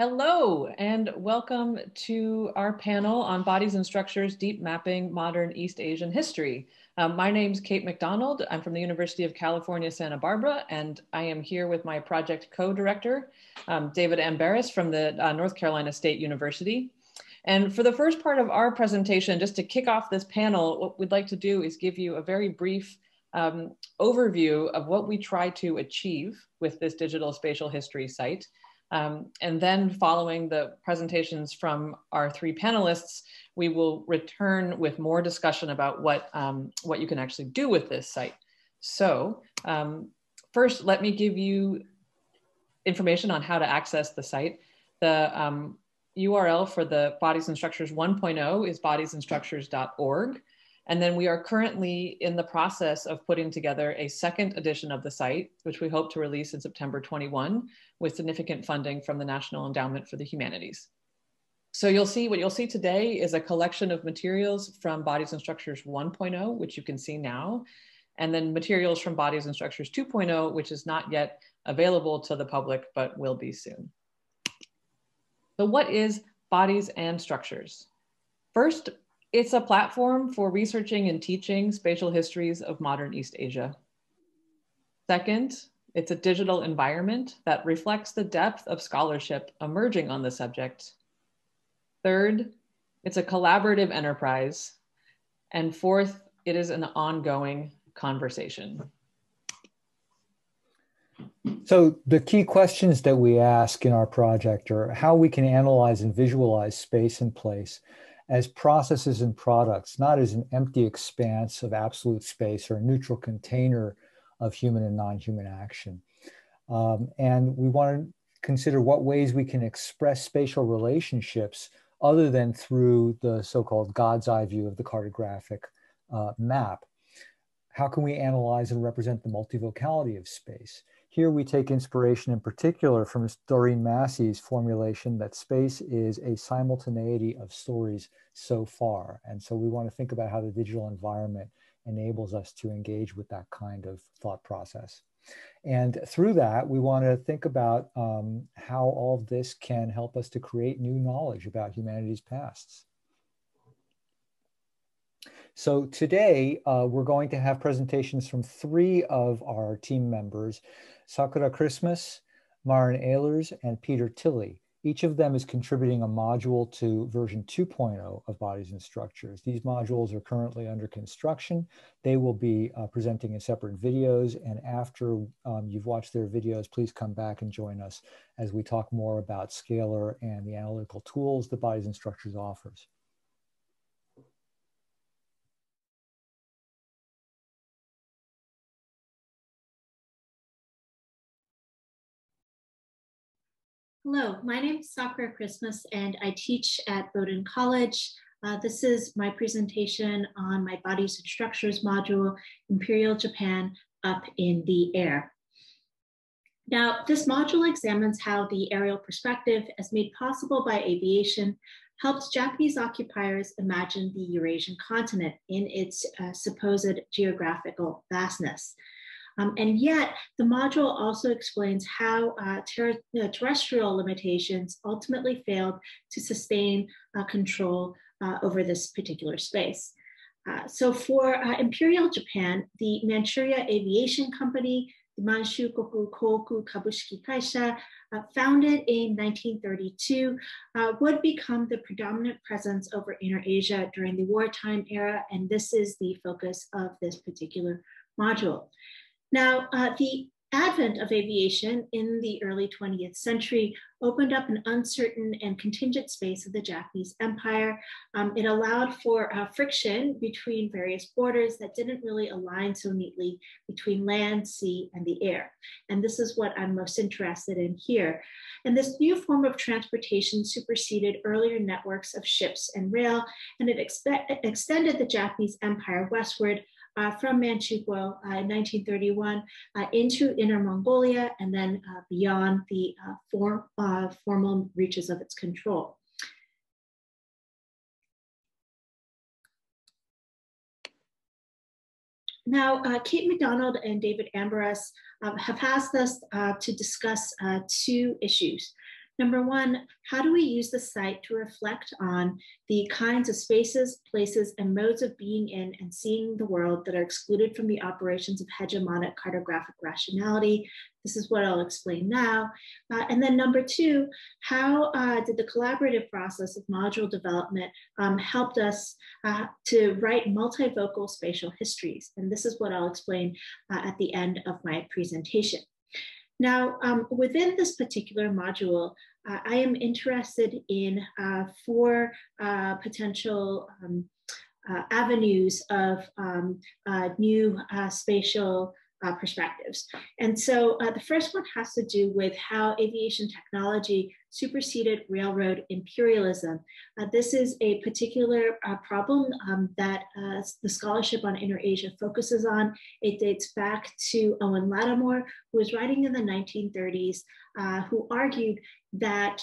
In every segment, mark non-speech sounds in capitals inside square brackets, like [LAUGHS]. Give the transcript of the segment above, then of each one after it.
Hello, and welcome to our panel on Bodies and Structures, Deep Mapping Modern East Asian History. Um, my name's Kate McDonald. I'm from the University of California, Santa Barbara, and I am here with my project co-director, um, David Ambaras from the uh, North Carolina State University. And for the first part of our presentation, just to kick off this panel, what we'd like to do is give you a very brief um, overview of what we try to achieve with this digital spatial history site. Um, and then following the presentations from our three panelists, we will return with more discussion about what, um, what you can actually do with this site. So um, first, let me give you information on how to access the site. The URL um, for the Bodies and Structures 1.0 is bodiesandstructures.org. And then we are currently in the process of putting together a second edition of the site, which we hope to release in September 21 with significant funding from the National Endowment for the Humanities. So you'll see, what you'll see today is a collection of materials from Bodies and Structures 1.0, which you can see now, and then materials from Bodies and Structures 2.0, which is not yet available to the public, but will be soon. So what is Bodies and Structures? First, it's a platform for researching and teaching spatial histories of modern East Asia. Second, it's a digital environment that reflects the depth of scholarship emerging on the subject. Third, it's a collaborative enterprise. And fourth, it is an ongoing conversation. So the key questions that we ask in our project are how we can analyze and visualize space and place as processes and products, not as an empty expanse of absolute space or a neutral container of human and non-human action. Um, and we want to consider what ways we can express spatial relationships other than through the so-called God's eye view of the cartographic uh, map. How can we analyze and represent the multivocality of space? Here we take inspiration in particular from Doreen Massey's formulation that space is a simultaneity of stories so far. And so we want to think about how the digital environment enables us to engage with that kind of thought process. And through that, we want to think about um, how all of this can help us to create new knowledge about humanity's pasts. So today, uh, we're going to have presentations from three of our team members Sakura Christmas, Maren Ehlers, and Peter Thilly. Each of them is contributing a module to version 2.0 of Bodies and Structures. These modules are currently under construction. They will be uh, presenting in separate videos. And after um, you've watched their videos, please come back and join us as we talk more about Scalar and the analytical tools that Bodies and Structures offers. Hello, my name is Sakura Christmas and I teach at Bowdoin College. Uh, this is my presentation on my Bodies and Structures module, Imperial Japan Up in the Air. Now, this module examines how the aerial perspective, as made possible by aviation, helped Japanese occupiers imagine the Eurasian continent in its uh, supposed geographical vastness. Um, and yet, the module also explains how uh, ter uh, terrestrial limitations ultimately failed to sustain uh, control uh, over this particular space. Uh, so for uh, Imperial Japan, the Manchuria Aviation Company, the Manshukoku Koku Kabushiki Kaisha, founded in 1932, would become the predominant presence over Inner Asia during the wartime era, and this is the focus of this particular module. Now, uh, the advent of aviation in the early 20th century opened up an uncertain and contingent space of the Japanese empire. Um, it allowed for uh, friction between various borders that didn't really align so neatly between land, sea, and the air. And this is what I'm most interested in here. And this new form of transportation superseded earlier networks of ships and rail, and it extended the Japanese empire westward uh, from Manchukuo uh, in 1931 uh, into Inner Mongolia and then uh, beyond the uh, for, uh, formal reaches of its control. Now, Kate McDonald and David Ambaras um, have asked us to discuss two issues. Number one, how do we use the site to reflect on the kinds of spaces, places, and modes of being in and seeing the world that are excluded from the operations of hegemonic cartographic rationality? This is what I'll explain now. Uh, and then number two, how uh, did the collaborative process of module development um, helped us uh, to write multivocal spatial histories? And this is what I'll explain uh, at the end of my presentation. Now, um, within this particular module, uh, I am interested in uh, four uh, potential um, uh, avenues of um, uh, new uh, spatial uh, perspectives. And so uh, the first one has to do with how aviation technology superseded railroad imperialism. Uh, this is a particular uh, problem um, that uh, the scholarship on Inner Asia focuses on. It dates back to Owen Lattimore, who was writing in the 1930s, uh, who argued that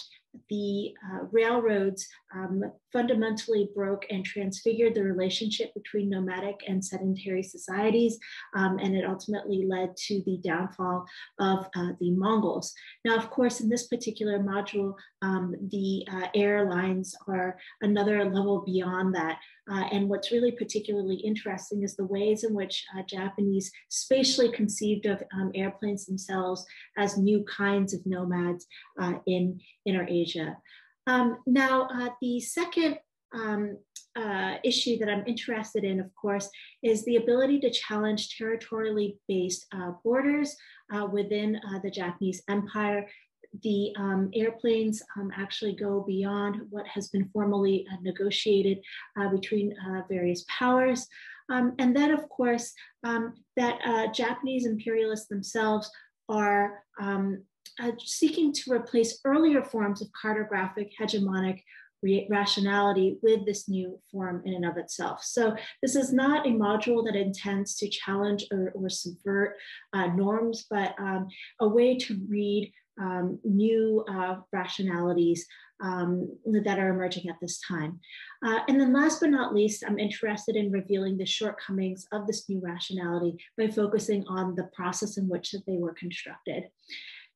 the railroads um, fundamentally broke and transfigured the relationship between nomadic and sedentary societies, um, and it ultimately led to the downfall of uh, the Mongols. Now, of course, in this particular module, um, the uh, airlines are another level beyond that. Uh, and what's really particularly interesting is the ways in which uh, Japanese spatially conceived of um, airplanes themselves as new kinds of nomads uh, in Inner Asia. Um, now, uh, the second um, uh, issue that I'm interested in, of course, is the ability to challenge territorially based uh, borders within the Japanese empire the um, airplanes um, actually go beyond what has been formally uh, negotiated uh, between uh, various powers. Um, and then, of course, um, that uh, Japanese imperialists themselves are um, uh, seeking to replace earlier forms of cartographic hegemonic rationality with this new form in and of itself. So this is not a module that intends to challenge or, or subvert uh, norms, but um, a way to read um, new uh, rationalities um, that are emerging at this time. Uh, and then last but not least, I'm interested in revealing the shortcomings of this new rationality by focusing on the process in which that they were constructed.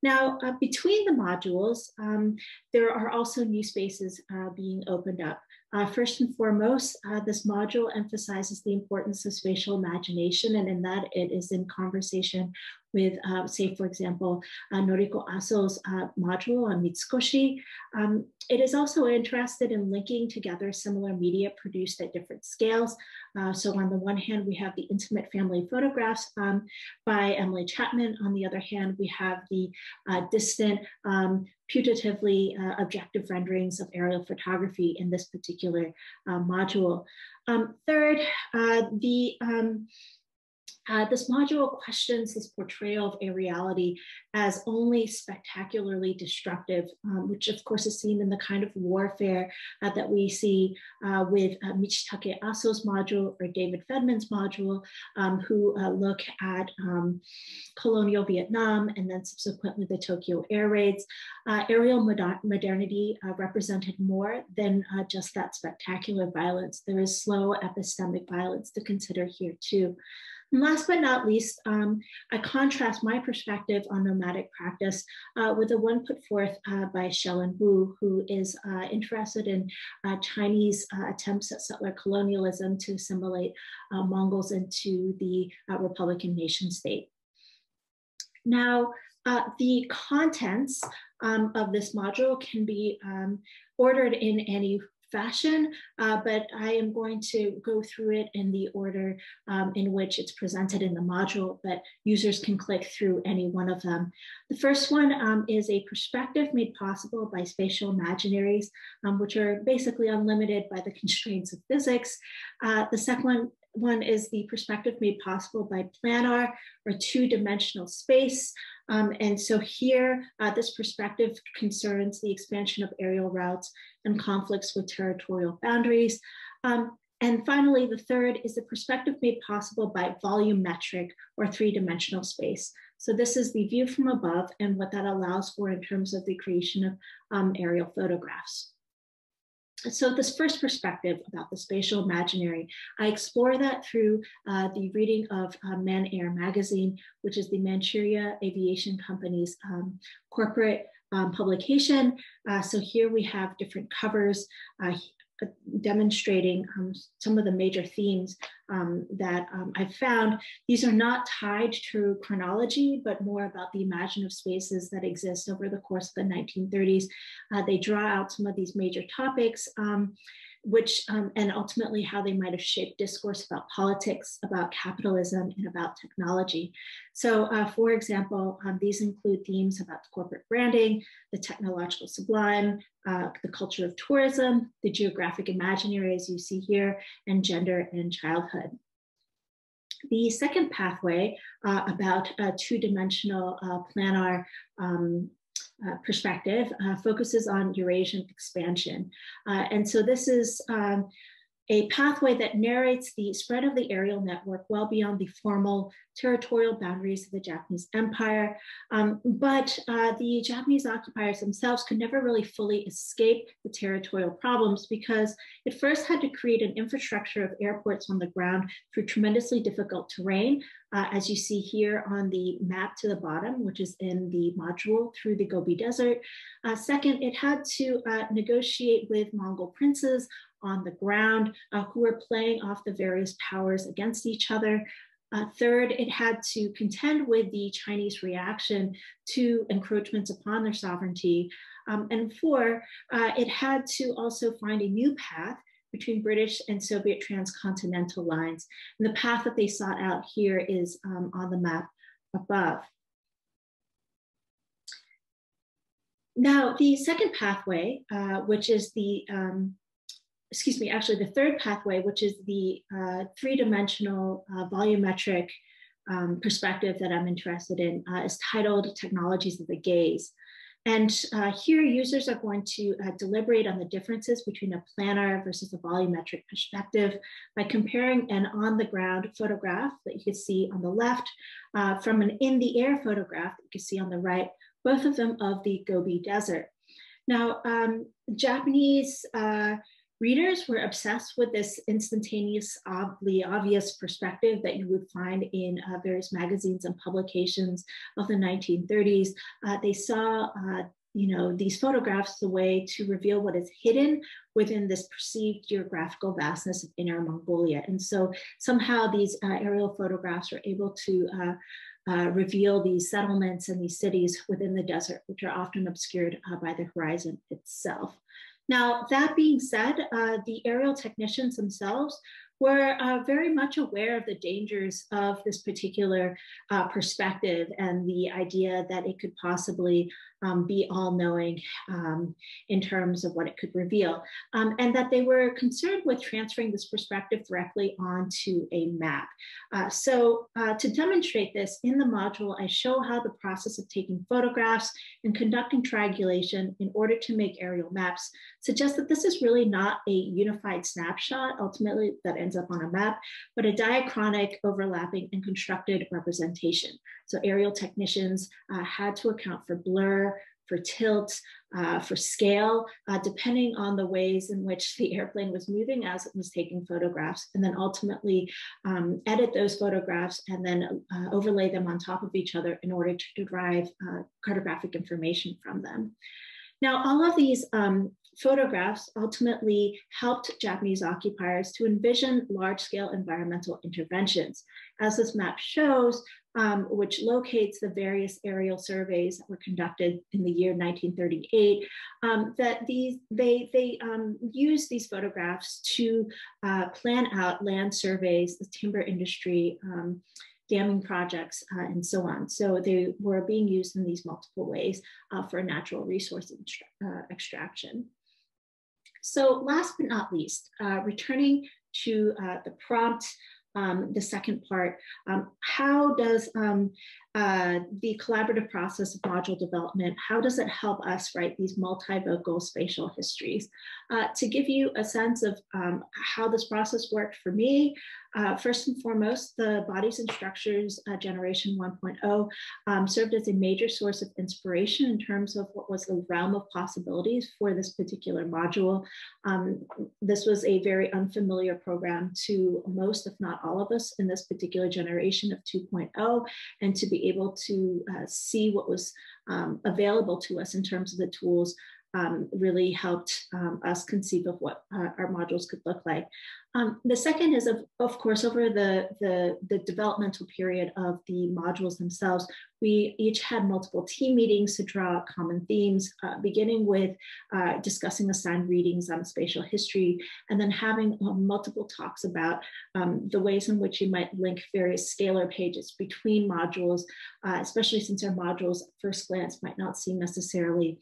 Now, uh, between the modules, um, there are also new spaces uh, being opened up. Uh, first and foremost, uh, this module emphasizes the importance of spatial imagination, and in that it is in conversation with, uh, say, for example, uh, Noriko Aso's uh, module on Mitsukoshi. Um, it is also interested in linking together similar media produced at different scales. Uh, so on the one hand, we have the intimate family photographs um, by Emily Chapman. On the other hand, we have the uh, distant, um, putatively uh, objective renderings of aerial photography in this particular module. Um, third, the um, uh, this module questions this portrayal of a reality as only spectacularly destructive, um, which of course is seen in the kind of warfare uh, that we see uh, with uh, Michitake Aso's module or David Fedman's module, um, who uh, look at um, colonial Vietnam and then subsequently the Tokyo air raids. Uh, aerial moder modernity represented more than just that spectacular violence. There is slow epistemic violence to consider here too. And last but not least, um, I contrast my perspective on nomadic practice uh, with the one put forth uh, by Shellen Wu, who is uh, interested in uh, Chinese uh, attempts at settler colonialism to assimilate uh, Mongols into the Republican nation state. Now, the contents um, of this module can be um, ordered in any fashion, uh, but I am going to go through it in the order um, in which it's presented in the module, but users can click through any one of them. The first one um, is a perspective made possible by spatial imaginaries, um, which are basically unlimited by the [LAUGHS] constraints of physics. Uh, the second one one is the perspective made possible by planar or two-dimensional space. Um, and so here, uh, this perspective concerns the expansion of aerial routes and conflicts with territorial boundaries. Um, and finally, the third is the perspective made possible by volumetric or three-dimensional space. So this is the view from above and what that allows for in terms of the creation of um, aerial photographs so this first perspective about the spatial imaginary, I explore that through uh, the reading of uh, Man Air magazine, which is the Manchuria Aviation Company's um, corporate um, publication. Uh, so here we have different covers uh, demonstrating um, some of the major themes um, that um, I've found. These are not tied to chronology, but more about the imaginative spaces that exist over the course of the 1930s. Uh, they draw out some of these major topics. Which um, and ultimately how they might have shaped discourse about politics, about capitalism, and about technology. So, uh, for example, um, these include themes about corporate branding, the technological sublime, uh, the culture of tourism, the geographic imaginary, as you see here, and gender and childhood. The second pathway uh, about two-dimensional uh, planar um, uh, perspective uh, focuses on Eurasian expansion. Uh, and so this is um, a pathway that narrates the spread of the aerial network well beyond the formal territorial boundaries of the Japanese empire. Um, but uh, the Japanese occupiers themselves could never really fully escape the territorial problems because it first had to create an infrastructure of airports on the ground through tremendously difficult terrain, uh, as you see here on the map to the bottom, which is in the module through the Gobi Desert. Uh, second, it had to uh, negotiate with Mongol princes on the ground uh, who were playing off the various powers against each other. Uh, third, it had to contend with the Chinese reaction to encroachments upon their sovereignty. Um, and four, uh, it had to also find a new path between British and Soviet transcontinental lines. And the path that they sought out here is um, on the map above. Now, the second pathway, uh, which is the um, excuse me, actually the third pathway, which is the uh, three-dimensional uh, volumetric um, perspective that I'm interested in, uh, is titled Technologies of the Gaze. And uh, here users are going to uh, deliberate on the differences between a planar versus a volumetric perspective by comparing an on-the-ground photograph that you can see on the left uh, from an in-the-air photograph that you can see on the right, both of them of the Gobi Desert. Now, um, Japanese readers were obsessed with this instantaneous, oddly obvious perspective that you would find in uh, various magazines and publications of the 1930s. Uh, they saw uh, you know, these photographs the way to reveal what is hidden within this perceived geographical vastness of Inner Mongolia. And so somehow these uh, aerial photographs are able to uh, uh, reveal these settlements and these cities within the desert, which are often obscured uh, by the horizon itself. Now, that being said, uh, the aerial technicians themselves were uh, very much aware of the dangers of this particular uh, perspective and the idea that it could possibly um, be all knowing um, in terms of what it could reveal, um, and that they were concerned with transferring this perspective directly onto a map. Uh, so, uh, to demonstrate this in the module, I show how the process of taking photographs and conducting triangulation in order to make aerial maps suggests that this is really not a unified snapshot ultimately that ends up on a map, but a diachronic, overlapping, and constructed representation. So aerial technicians uh, had to account for blur, for tilt, uh, for scale, uh, depending on the ways in which the airplane was moving as it was taking photographs, and then ultimately um, edit those photographs and then uh, overlay them on top of each other in order to derive uh, cartographic information from them. Now, all of these um, photographs ultimately helped Japanese occupiers to envision large scale environmental interventions. As this map shows, um, which locates the various aerial surveys that were conducted in the year 1938, um, that these they they um, use these photographs to uh, plan out land surveys, the timber industry, um, damming projects, uh, and so on. So they were being used in these multiple ways uh, for natural resource uh, extraction. So last but not least, uh, returning to uh, the prompt um, the second part, um, how does um, uh, the collaborative process of module development, how does it help us write these multivocal spatial histories? Uh, to give you a sense of um, how this process worked for me, Uh, first and foremost, the Bodies and Structures uh, Generation 1.0 um, served as a major source of inspiration in terms of what was the realm of possibilities for this particular module. Um, this was a very unfamiliar program to most, if not all of us in this particular generation of 2.0, and to be able to uh, see what was um, available to us in terms of the tools um, really helped um, us conceive of what uh, our modules could look like. Um, the second is, of, of course, over the, the, the, developmental period of the modules themselves, we each had multiple team meetings to draw common themes, uh, beginning with uh, discussing assigned readings on spatial history, and then having uh, multiple talks about um, the ways in which you might link various scalar pages between modules, uh, especially since our modules at first glance might not seem necessarily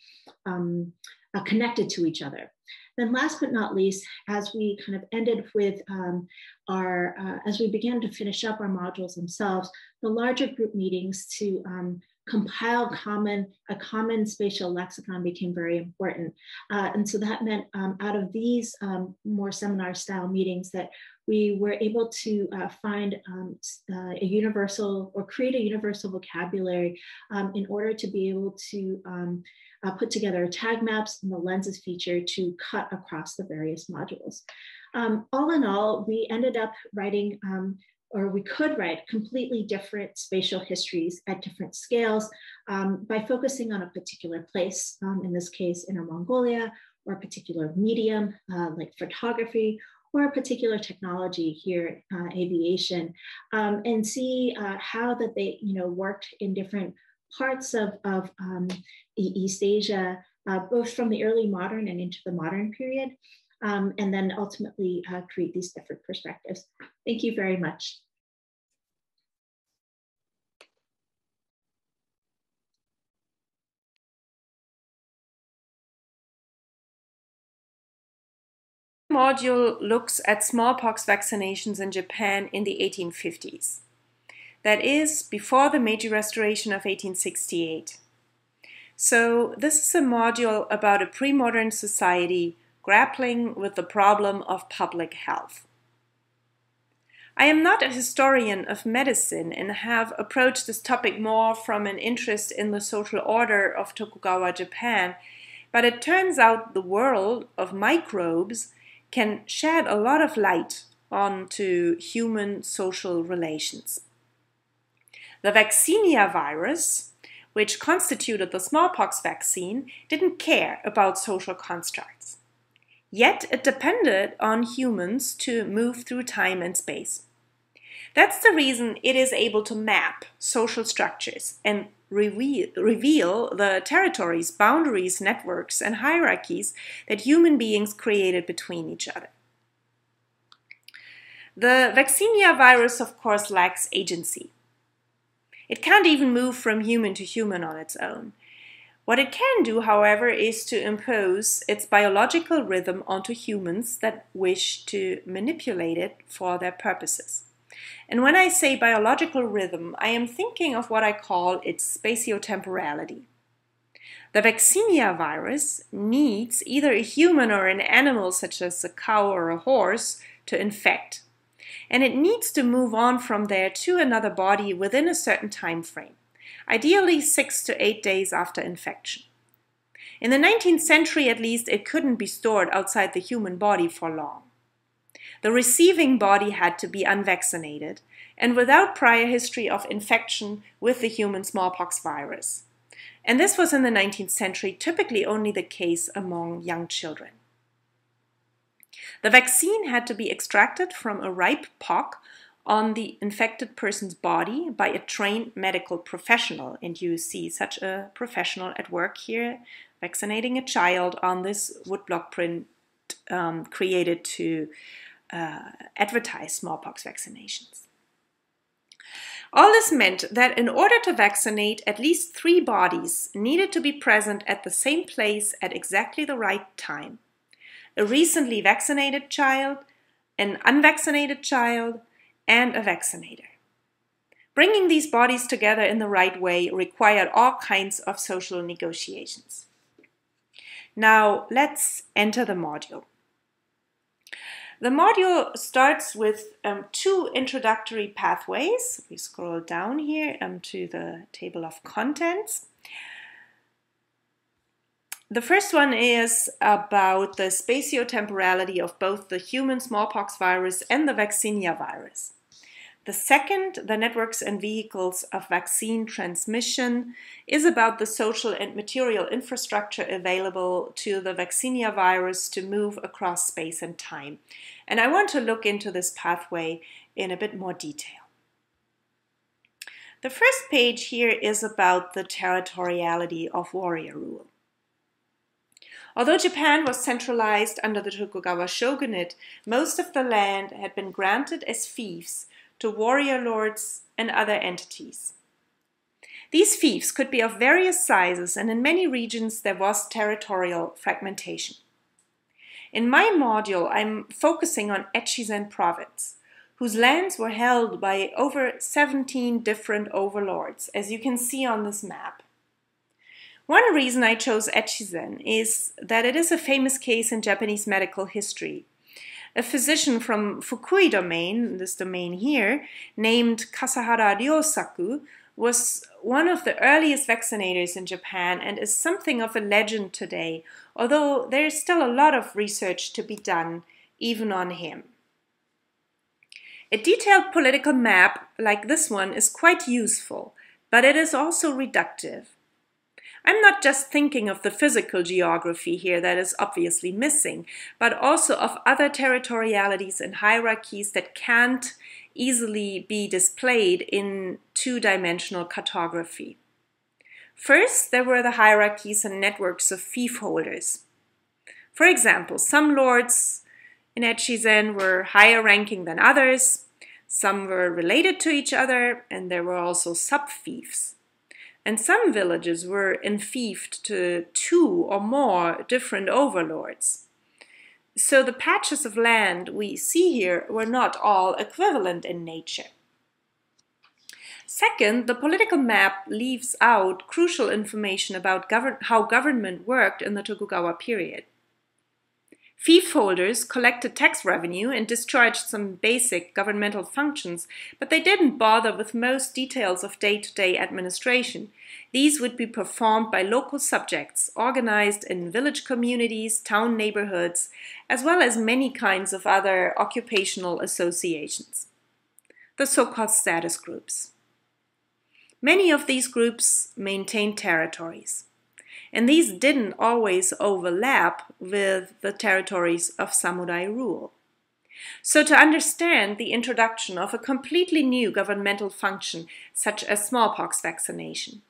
um, uh, connected to each other. Then last but not least, as we kind of ended with um, our, uh, as we began to finish up our modules themselves, the larger group meetings to um, compile common a common spatial lexicon became very important uh, and so that meant um, out of these um, more seminar style meetings that we were able to uh, find um, uh, a universal or create a universal vocabulary um, in order to be able to um, uh, put together tag maps and the lenses feature to cut across the various modules. Um, all in all, we ended up writing, um, or we could write completely different spatial histories at different scales um, by focusing on a particular place, um, in this case, Inner Mongolia, or a particular medium uh, like photography, or a particular technology here, uh, aviation, um, and see uh, how that they, you know, worked in different parts of, of um, East Asia, uh, both from the early modern and into the modern period, um, and then ultimately uh, create these different perspectives. Thank you very much. module looks at smallpox vaccinations in Japan in the 1850s that is, before the Meiji Restoration of 1868. So, this is a module about a pre modern society grappling with the problem of public health. I am not a historian of medicine and have approached this topic more from an interest in the social order of Tokugawa Japan, but it turns out the world of microbes can shed a lot of light onto human social relations. The vaccinia virus, which constituted the smallpox vaccine, didn't care about social constructs. Yet it depended on humans to move through time and space. That's the reason it is able to map social structures and reveal, reveal, the territories, boundaries, networks, and hierarchies that human beings created between each other. The vaccinia virus, of course, lacks agency. It can't even move from human to human on its own. What it can do, however, is to impose its biological rhythm onto humans that wish to manipulate it for their purposes. And when I say biological rhythm, I am thinking of what I call its spatiotemporality. The vaccinia virus needs either a human or an animal, such as a cow or a horse, to infect and it needs to move on from there to another body within a certain time frame, ideally six to eight days after infection. In the 19th century, at least, it couldn't be stored outside the human body for long. The receiving body had to be unvaccinated and without prior history of infection with the human smallpox virus. And this was in the 19th century typically only the case among young children. The vaccine had to be extracted from a ripe pock on the infected person's body by a trained medical professional. And you see such a professional at work here, vaccinating a child on this woodblock print um, created to uh, advertise smallpox vaccinations. All this meant that in order to vaccinate, at least three bodies needed to be present at the same place at exactly the right time a recently vaccinated child, an unvaccinated child, and a vaccinator. Bringing these bodies together in the right way required all kinds of social negotiations. Now let's enter the module. The module starts with um, two introductory pathways. We scroll down here um, to the table of contents. The first one is about the spatiotemporality of both the human smallpox virus and the vaccinia virus. The second, the networks and vehicles of vaccine transmission, is about the social and material infrastructure available to the vaccinia virus to move across space and time. And I want to look into this pathway in a bit more detail. The first page here is about the territoriality of warrior rule. Although Japan was centralized under the Tokugawa shogunate, most of the land had been granted as fiefs to warrior lords and other entities. These fiefs could be of various sizes, and in many regions there was territorial fragmentation. In my module, I'm focusing on Echizen province, whose lands were held by over 17 different overlords, as you can see on this map. One reason I chose Echizen is that it is a famous case in Japanese medical history. A physician from Fukui domain, this domain here, named Kasahara Ryosaku, was one of the earliest vaccinators in Japan and is something of a legend today, although there is still a lot of research to be done even on him. A detailed political map like this one is quite useful, but it is also reductive. I'm not just thinking of the physical geography here that is obviously missing, but also of other territorialities and hierarchies that can't easily be displayed in two-dimensional cartography. First, there were the hierarchies and networks of fief holders. For example, some lords in Echizen were higher ranking than others, some were related to each other, and there were also sub-fiefs and some villages were enfeoffed to two or more different overlords. So the patches of land we see here were not all equivalent in nature. Second, the political map leaves out crucial information about how government worked in the Tokugawa period. Fief holders collected tax revenue and discharged some basic governmental functions, but they didn't bother with most details of day-to-day -day administration. These would be performed by local subjects, organized in village communities, town neighborhoods, as well as many kinds of other occupational associations. The so-called status groups. Many of these groups maintained territories and these didn't always overlap with the territories of samurai rule. So to understand the introduction of a completely new governmental function, such as smallpox vaccination,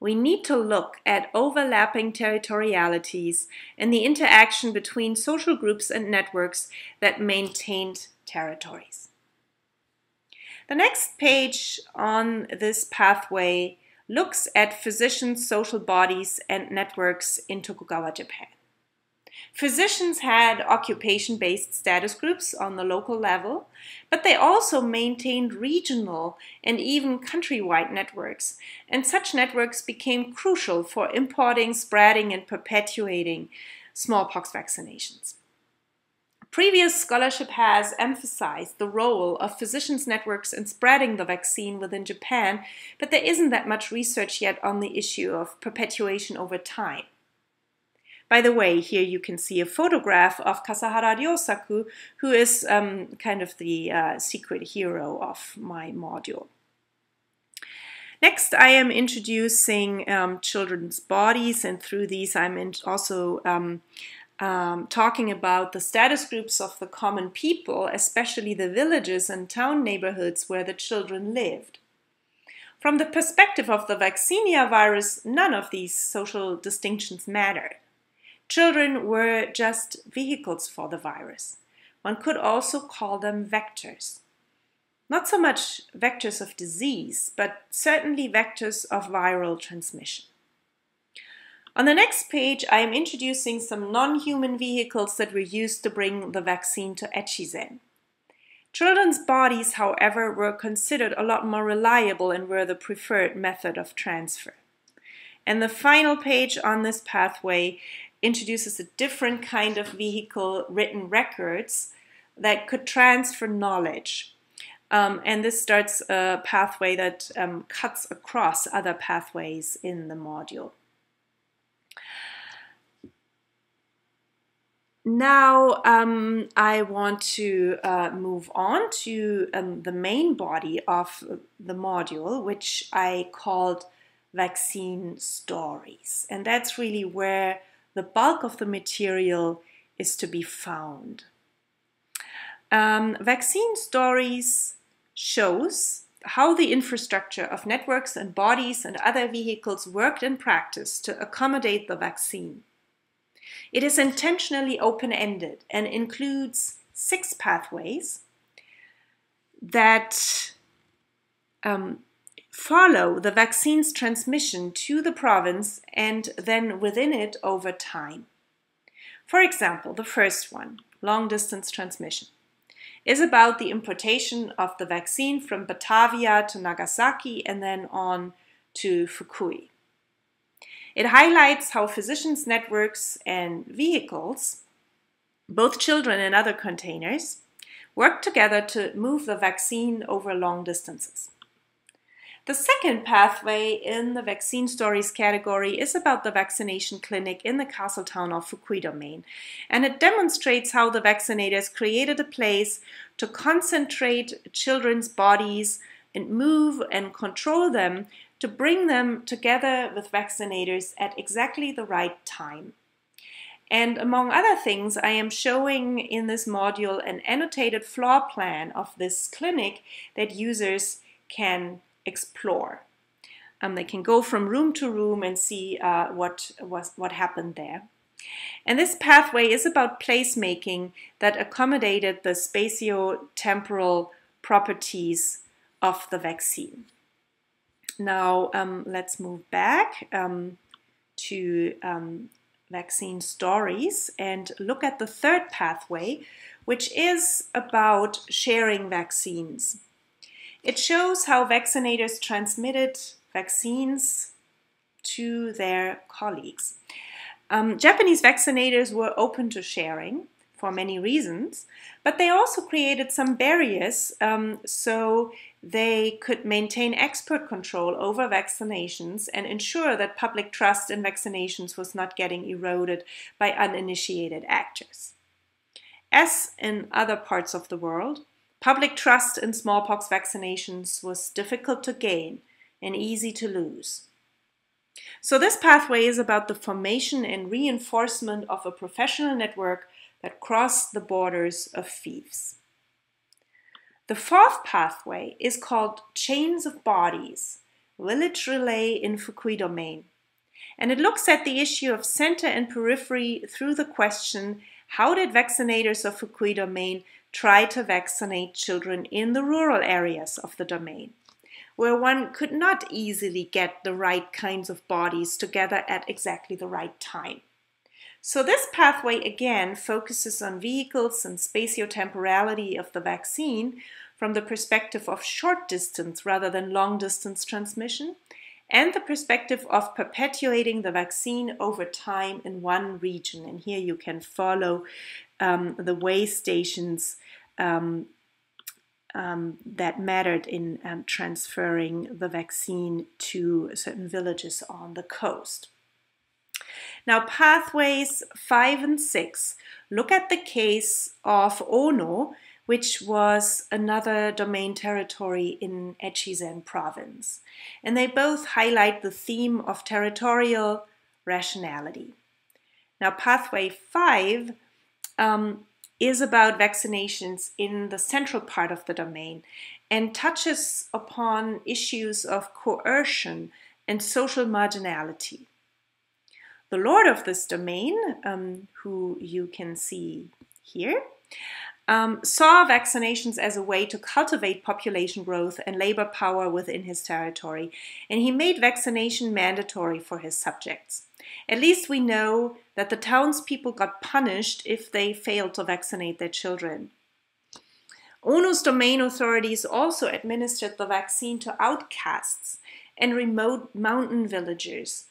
we need to look at overlapping territorialities and the interaction between social groups and networks that maintained territories. The next page on this pathway looks at physicians' social bodies and networks in Tokugawa, Japan. Physicians had occupation based status groups on the local level, but they also maintained regional and even countrywide networks, and such networks became crucial for importing, spreading, and perpetuating smallpox vaccinations. Previous scholarship has emphasized the role of physicians' networks in spreading the vaccine within Japan, but there isn't that much research yet on the issue of perpetuation over time. By the way, here you can see a photograph of Kasahara Ryosaku, who is um, kind of the uh, secret hero of my module. Next, I am introducing um, children's bodies, and through these, I'm also um, um, talking about the status groups of the common people, especially the villages and town neighborhoods where the children lived. From the perspective of the vaccinia virus, none of these social distinctions mattered. Children were just vehicles for the virus. One could also call them vectors. Not so much vectors of disease, but certainly vectors of viral transmission. On the next page, I am introducing some non-human vehicles that were used to bring the vaccine to Echizen. Children's bodies, however, were considered a lot more reliable and were the preferred method of transfer. And the final page on this pathway introduces a different kind of vehicle, written records, that could transfer knowledge. Um, and this starts a pathway that um, cuts across other pathways in the module. Now um, I want to uh, move on to um, the main body of the module, which I called vaccine stories. And that's really where the bulk of the material is to be found. Um, vaccine stories shows how the infrastructure of networks and bodies and other vehicles worked in practice to accommodate the vaccine. It is intentionally open ended and includes six pathways that um, follow the vaccine's transmission to the province and then within it over time. For example, the first one, long distance transmission, is about the importation of the vaccine from Batavia to Nagasaki and then on to Fukui. It highlights how physicians' networks and vehicles, both children and other containers, work together to move the vaccine over long distances. The second pathway in the vaccine stories category is about the vaccination clinic in the castle town of Fukui domain, and it demonstrates how the vaccinators created a place to concentrate children's bodies and move and control them to bring them together with vaccinators at exactly the right time. And among other things, I am showing in this module an annotated floor plan of this clinic that users can explore. Um, they can go from room to room and see uh, what was what happened there. And this pathway is about placemaking that accommodated the spatio-temporal properties of the vaccine. Now um, let's move back um, to um, vaccine stories and look at the third pathway, which is about sharing vaccines. It shows how vaccinators transmitted vaccines to their colleagues. Um, Japanese vaccinators were open to sharing for many reasons, but they also created some barriers um, so they could maintain expert control over vaccinations and ensure that public trust in vaccinations was not getting eroded by uninitiated actors. As in other parts of the world, public trust in smallpox vaccinations was difficult to gain and easy to lose. So, this pathway is about the formation and reinforcement of a professional network that crossed the borders of fiefs. The fourth pathway is called Chains of Bodies, Village Relay in Fukui domain. And it looks at the issue of center and periphery through the question how did vaccinators of Fukui domain try to vaccinate children in the rural areas of the domain, where one could not easily get the right kinds of bodies together at exactly the right time? So this pathway again focuses on vehicles and spatiotemporality of the vaccine from the perspective of short distance rather than long distance transmission and the perspective of perpetuating the vaccine over time in one region. And here you can follow um, the way stations um, um, that mattered in um, transferring the vaccine to certain villages on the coast. Now, pathways five and six look at the case of Ono, which was another domain territory in Echizen province. And they both highlight the theme of territorial rationality. Now, pathway five um, is about vaccinations in the central part of the domain and touches upon issues of coercion and social marginality. The lord of this domain, um, who you can see here, um, saw vaccinations as a way to cultivate population growth and labor power within his territory, and he made vaccination mandatory for his subjects. At least we know that the townspeople got punished if they failed to vaccinate their children. Ono's domain authorities also administered the vaccine to outcasts and remote mountain villagers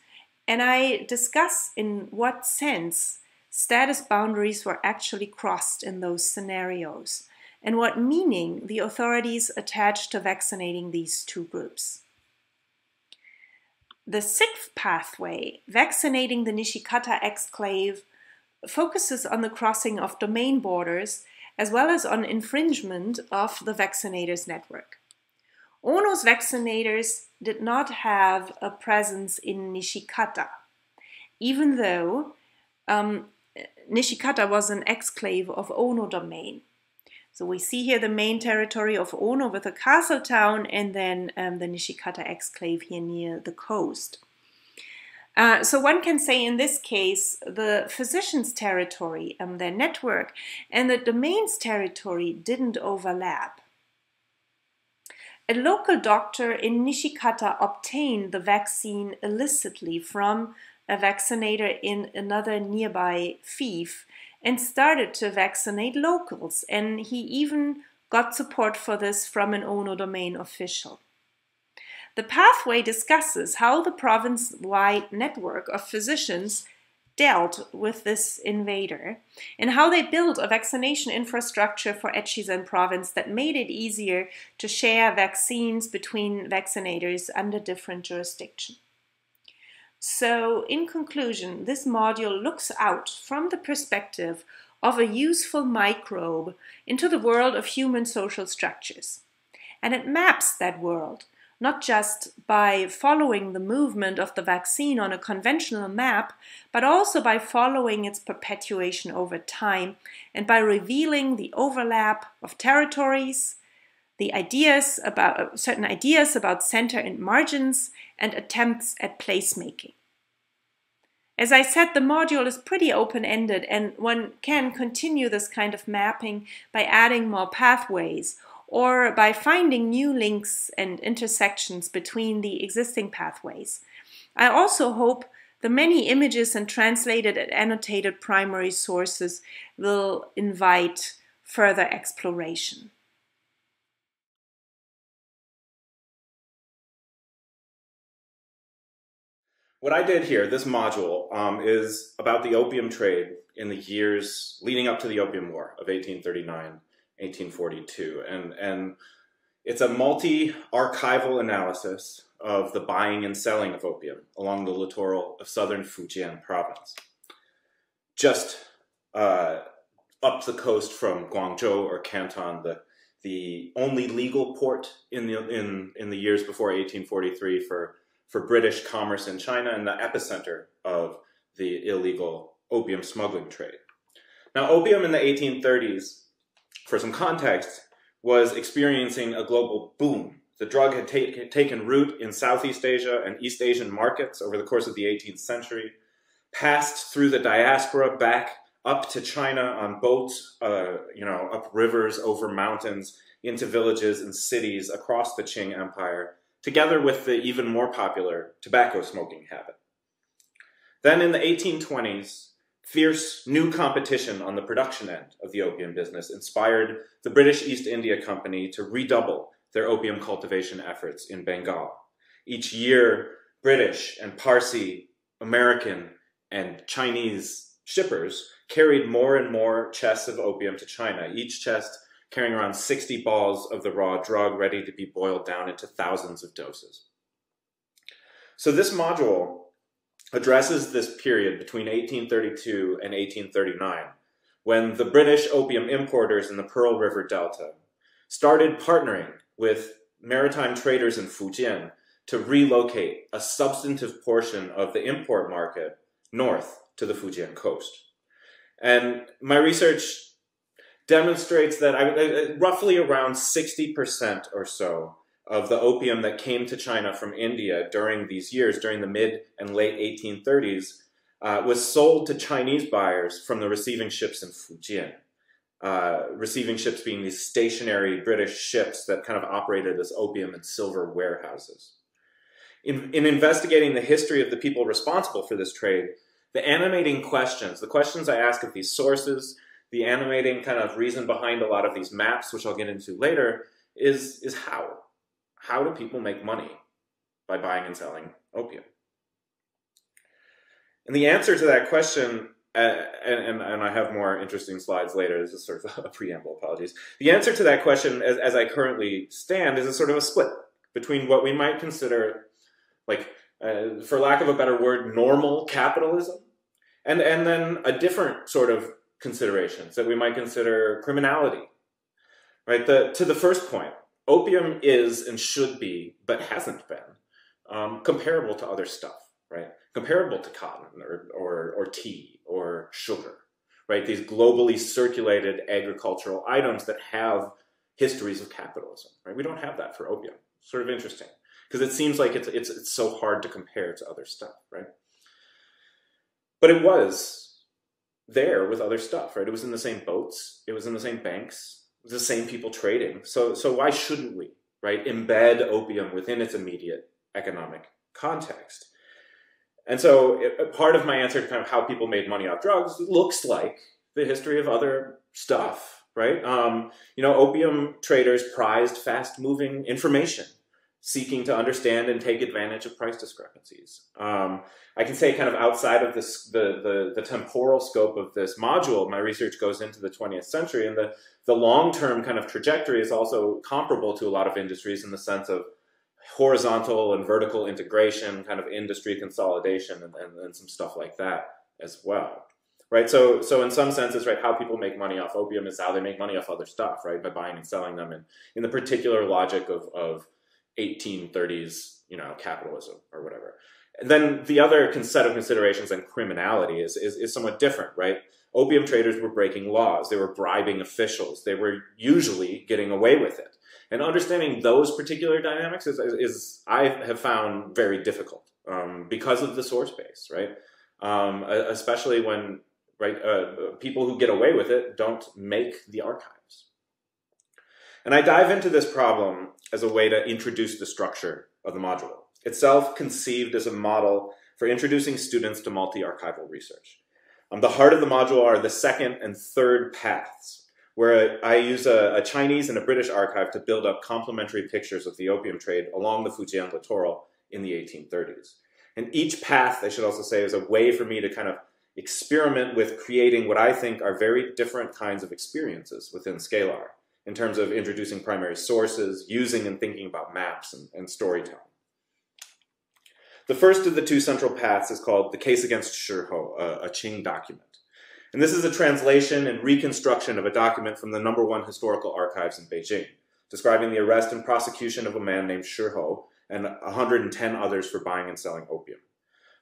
and I discuss in what sense status boundaries were actually crossed in those scenarios, and what meaning the authorities attached to vaccinating these two groups. The sixth pathway, vaccinating the Nishikata exclave, focuses on the crossing of domain borders as well as on infringement of the vaccinators network. Ono's vaccinators did not have a presence in Nishikata, even though um, Nishikata was an exclave of Ono domain. So we see here the main territory of Ono with a castle town and then um, the Nishikata exclave here near the coast. Uh, so one can say in this case, the physician's territory, and their network, and the domain's territory didn't overlap. A local doctor in Nishikata obtained the vaccine illicitly from a vaccinator in another nearby fief and started to vaccinate locals, and he even got support for this from an Ono domain official. The pathway discusses how the province wide network of physicians dealt with this invader and how they built a vaccination infrastructure for Echizen province that made it easier to share vaccines between vaccinators under different jurisdictions. So, in conclusion, this module looks out from the perspective of a useful microbe into the world of human social structures. And it maps that world not just by following the movement of the vaccine on a conventional map, but also by following its perpetuation over time and by revealing the overlap of territories, the ideas about uh, certain ideas about center and margins, and attempts at placemaking. As I said, the module is pretty open ended, and one can continue this kind of mapping by adding more pathways or by finding new links and intersections between the existing pathways. I also hope the many images and translated and annotated primary sources will invite further exploration. What I did here, this module, um, is about the opium trade in the years leading up to the Opium War of 1839 1842. And, and it's a multi-archival analysis of the buying and selling of opium along the littoral of southern Fujian province. Just uh, up the coast from Guangzhou or Canton, the, the only legal port in the, in, in the years before 1843 for, for British commerce in China and the epicenter of the illegal opium smuggling trade. Now, opium in the 1830s for some context, was experiencing a global boom. The drug had take, taken root in Southeast Asia and East Asian markets over the course of the 18th century, passed through the diaspora back up to China on boats, uh, you know, up rivers, over mountains, into villages and cities across the Qing Empire, together with the even more popular tobacco smoking habit. Then in the 1820s, Fierce new competition on the production end of the opium business inspired the British East India Company to redouble their opium cultivation efforts in Bengal. Each year, British and Parsi, American, and Chinese shippers carried more and more chests of opium to China, each chest carrying around 60 balls of the raw drug ready to be boiled down into thousands of doses. So this module addresses this period between 1832 and 1839 when the British opium importers in the Pearl River Delta started partnering with maritime traders in Fujian to relocate a substantive portion of the import market north to the Fujian coast. And my research demonstrates that I, roughly around 60% or so of the opium that came to China from India during these years, during the mid and late 1830s, uh, was sold to Chinese buyers from the receiving ships in Fujian. Uh, receiving ships being these stationary British ships that kind of operated as opium and silver warehouses. In, in investigating the history of the people responsible for this trade, the animating questions, the questions I ask of these sources, the animating kind of reason behind a lot of these maps, which I'll get into later, is, is how how do people make money by buying and selling opium? And the answer to that question and, and, and, I have more interesting slides later. This is sort of [LAUGHS] a preamble, apologies. The answer to that question, as, as I currently stand, is a sort of a split between what we might consider, like, uh, for lack of a better word, normal capitalism, and, and then a different sort of considerations that we might consider criminality. Right? The, to the first point, opium is and should be, but hasn't been, um, comparable to other stuff, right? Comparable to cotton or, or, or tea or sugar, right? These globally circulated agricultural items that have histories of capitalism, right? We don't have that for opium. Sort of interesting because it seems like it's, it's, it's so hard to compare to other stuff, right? But it was there with other stuff, right? It was in the same boats, it was in the same banks, the same people trading. So, so why shouldn't we, right, embed opium within its immediate economic context? And so it, part of my answer to kind of how people made money off drugs looks like the history of other stuff, right? Um, you know, opium traders prized fast moving information, seeking to understand and take advantage of price discrepancies. Um, I can say kind of outside of this, the, the, the temporal scope of this module, my research goes into the 20th century and the, the long-term kind of trajectory is also comparable to a lot of industries in the sense of horizontal and vertical integration, kind of industry consolidation, and, and, and, some stuff like that as well. Right. So, so in some senses, right, how people make money off opium is how they make money off other stuff, right, by buying and selling them, and in the particular logic of, of 1830s, you know, capitalism or whatever. And then the other set of considerations and criminality is, is, is somewhat different, right? Opium traders were breaking laws. They were bribing officials. They were usually getting away with it. And understanding those particular dynamics is, is, is I have found very difficult um, because of the source base, right? Um, especially when right uh, people who get away with it don't make the archives. And I dive into this problem as a way to introduce the structure of the module itself conceived as a model for introducing students to multi-archival research. Um, the heart of the module are the second and third paths, where I use a, a, Chinese and a British archive to build up complementary pictures of the opium trade along the Fujian littoral in the 1830s. And each path, I should also say, is a way for me to kind of experiment with creating what I think are very different kinds of experiences within Scalar in terms of introducing primary sources, using and thinking about maps and, and storytelling. The first of the two central paths is called The Case Against Shiho, a, a Qing document. And this is a translation and reconstruction of a document from the number one historical archives in Beijing, describing the arrest and prosecution of a man named Shiho and 110 others for buying and selling opium.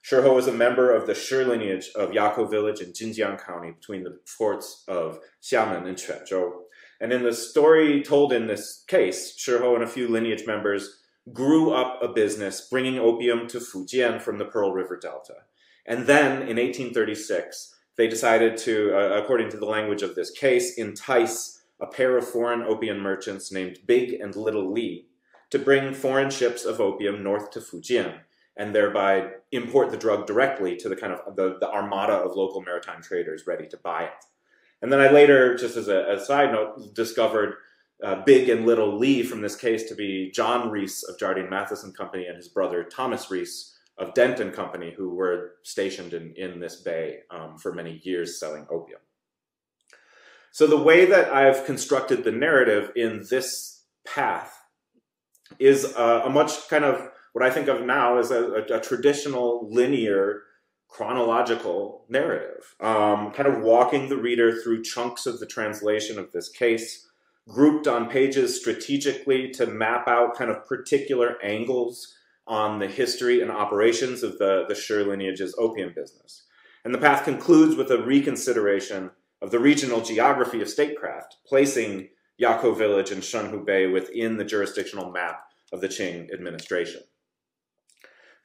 Shiho was a member of the Shi lineage of Yako village in Jinjiang County between the forts of Xiamen and Quanzhou. And in the story told in this case, Shiho and a few lineage members grew up a business bringing opium to Fujian from the Pearl River Delta. And then in 1836, they decided to, uh, according to the language of this case, entice a pair of foreign opium merchants named Big and Little Li to bring foreign ships of opium north to Fujian and thereby import the drug directly to the kind of the, the armada of local maritime traders ready to buy it. And then I later, just as a, a side note, discovered uh, Big and Little Lee from this case to be John Reese of Jardine Matheson Company and his brother Thomas Reese of Denton Company, who were stationed in, in this bay um, for many years selling opium. So the way that I've constructed the narrative in this path is a, a much kind of what I think of now as a, a, a traditional linear chronological narrative, um, kind of walking the reader through chunks of the translation of this case, grouped on pages strategically to map out kind of particular angles on the history and operations of the, the Shi lineage's opium business. And the path concludes with a reconsideration of the regional geography of statecraft, placing Yako village and Shenhu Bay within the jurisdictional map of the Qing administration.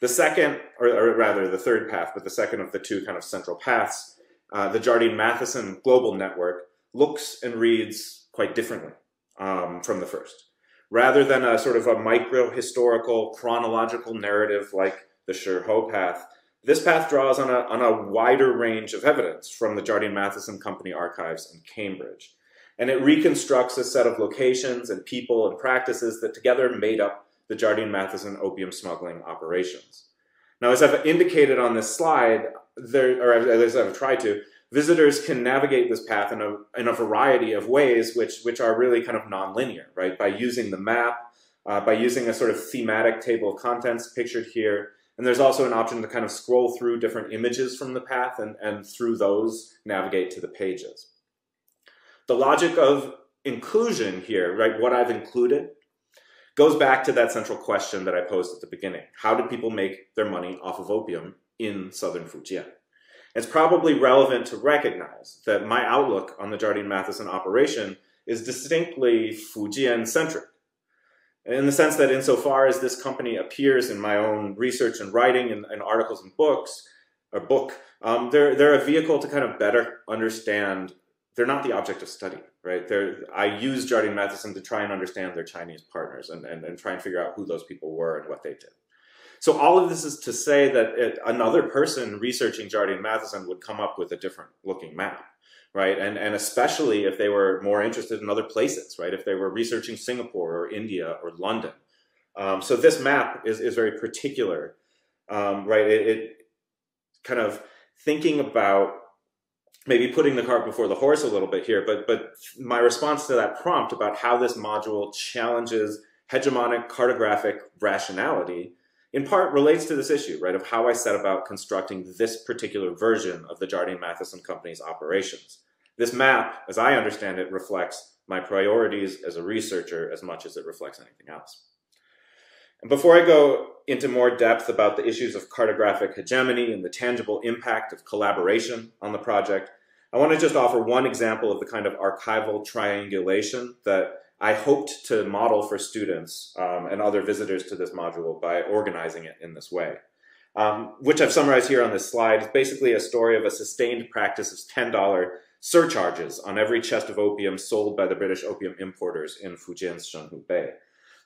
The second, or, or, rather the third path, but the second of the two kind of central paths, uh, the Jardine Matheson Global Network, looks and reads quite differently um, from the first. Rather than a sort of a micro historical chronological narrative like the Shiho path, this path draws on a, on a wider range of evidence from the Jardine Matheson Company archives in Cambridge. And it reconstructs a set of locations and people and practices that together made up the Jardine Matheson opium smuggling operations. Now, as I've indicated on this slide, there, or as I've tried to, visitors can navigate this path in a, in a variety of ways, which, which are really kind of nonlinear, right? By using the map, uh, by using a sort of thematic table of contents pictured here. And there's also an option to kind of scroll through different images from the path and, and through those navigate to the pages. The logic of inclusion here, right, what I've included, goes back to that central question that I posed at the beginning. How did people make their money off of opium in southern Fujian? It's probably relevant to recognize that my outlook on the Jardine Matheson operation is distinctly Fujian centric in the sense that insofar as this company appears in my own research and writing and, and articles and books, or book, um, they're, they're a vehicle to kind of better understand, they're not the object of study, right? They're, I use Jardine Matheson to try and understand their Chinese partners and, and, and try and figure out who those people were and what they did. So all of this is to say that it, another person researching Jardine Matheson would come up with a different looking map right? And, and especially if they were more interested in other places, right? If they were researching Singapore or India or London. Um, so this map is, is very particular, um, right? It, it, kind of thinking about maybe putting the cart before the horse a little bit here, but, but my response to that prompt about how this module challenges hegemonic cartographic rationality in part relates to this issue, right, of how I set about constructing this particular version of the Jardine Matheson Company's operations. This map, as I understand it, reflects my priorities as a researcher as much as it reflects anything else. And before I go into more depth about the issues of cartographic hegemony and the tangible impact of collaboration on the project, I want to just offer one example of the kind of archival triangulation that I hoped to model for students um, and other visitors to this module by organizing it in this way. Um, which I've summarized here on this slide. It's basically a story of a sustained practice of $10 surcharges on every chest of opium sold by the British opium importers in Fujian's Shenhu Bay.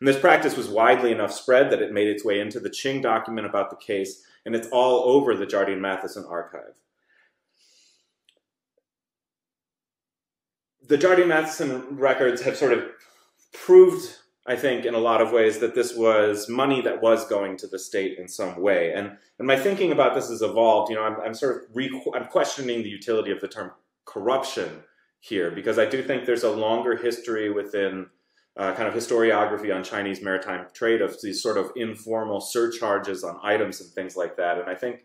And this practice was widely enough spread that it made its way into the Qing document about the case, and it's all over the Jardine Matheson archive. The Jardine Matheson records have sort of proved, I think, in a lot of ways that this was money that was going to the state in some way. And, and my thinking about this has evolved. You know, I'm, I'm sort of I'm questioning the utility of the term corruption here because I do think there's a longer history within uh, kind of historiography on Chinese maritime trade of these sort of informal surcharges on items and things like that. And I think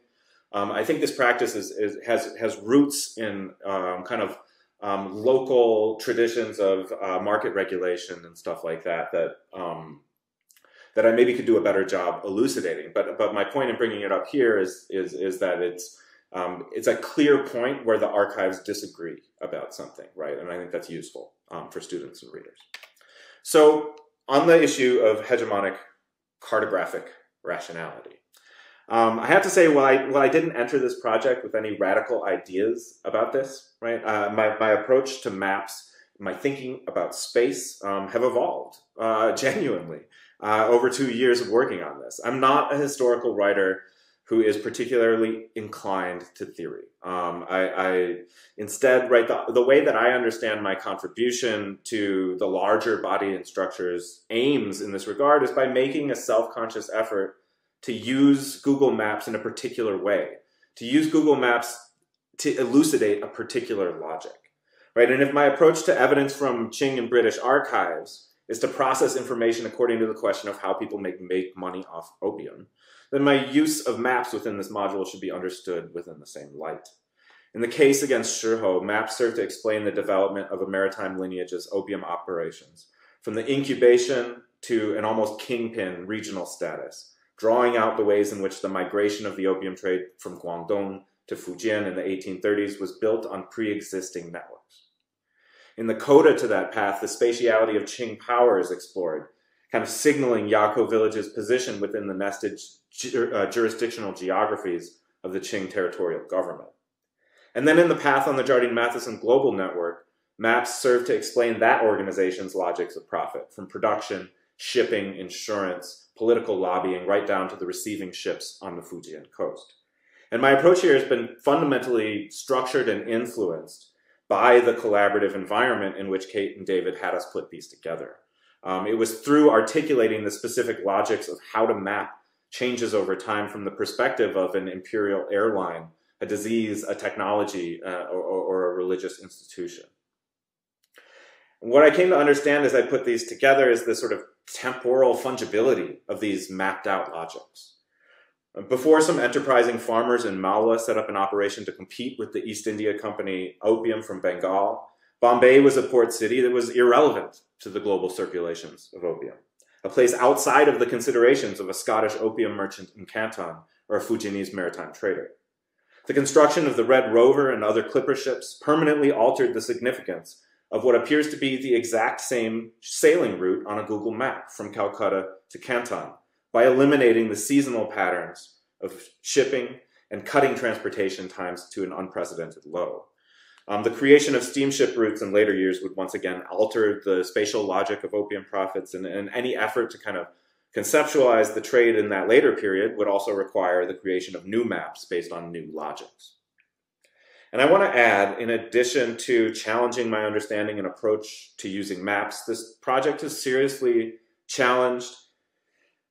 um, I think this practice is, is, has has roots in um, kind of um, local traditions of uh, market regulation and stuff like that that um, that I maybe could do a better job elucidating. But but my point in bringing it up here is is is that it's um, it's a clear point where the archives disagree about something, right? And I think that's useful um, for students and readers. So on the issue of hegemonic cartographic rationality, um, I have to say, while I, while I didn't enter this project with any radical ideas about this, right, uh, my, my approach to maps, my thinking about space um, have evolved uh, [LAUGHS] genuinely uh, over two years of working on this. I'm not a historical writer who is particularly inclined to theory. Um, I, I, instead, right, the, the way that I understand my contribution to the larger body and structures aims in this regard is by making a self-conscious effort to use Google Maps in a particular way, to use Google Maps to elucidate a particular logic, right? And if my approach to evidence from Qing and British archives is to process information according to the question of how people make, make money off opium, then my use of maps within this module should be understood within the same light. In the case against Shiho, maps serve to explain the development of a maritime lineage's opium operations, from the incubation to an almost kingpin regional status, drawing out the ways in which the migration of the opium trade from Guangdong to Fujian in the 1830s was built on pre-existing networks. In the coda to that path, the spatiality of Qing power is explored, kind of signaling Yako village's position within the nested uh, jurisdictional geographies of the Qing territorial government. And then in the path on the Jardine Matheson Global Network, maps serve to explain that organization's logics of profit, from production, shipping, insurance, political lobbying, right down to the receiving ships on the Fujian coast. And my approach here has been fundamentally structured and influenced by the collaborative environment in which Kate and David had us put these together. Um, it was through articulating the specific logics of how to map changes over time from the perspective of an imperial airline a disease, a technology, uh, or, or, a religious institution. What I came to understand as I put these together is the sort of temporal fungibility of these mapped out logics. Before some enterprising farmers in Malwa set up an operation to compete with the East India Company opium from Bengal, Bombay was a port city that was irrelevant to the global circulations of opium, a place outside of the considerations of a Scottish opium merchant in Canton or a Fujianese maritime trader. The construction of the Red Rover and other clipper ships permanently altered the significance of what appears to be the exact same sailing route on a Google map from Calcutta to Canton by eliminating the seasonal patterns of shipping and cutting transportation times to an unprecedented low. Um, the creation of steamship routes in later years would once again alter the spatial logic of opium profits, and, and any effort to kind of conceptualize the trade in that later period would also require the creation of new maps based on new logics. And I want to add, in addition to challenging my understanding and approach to using maps, this project has seriously challenged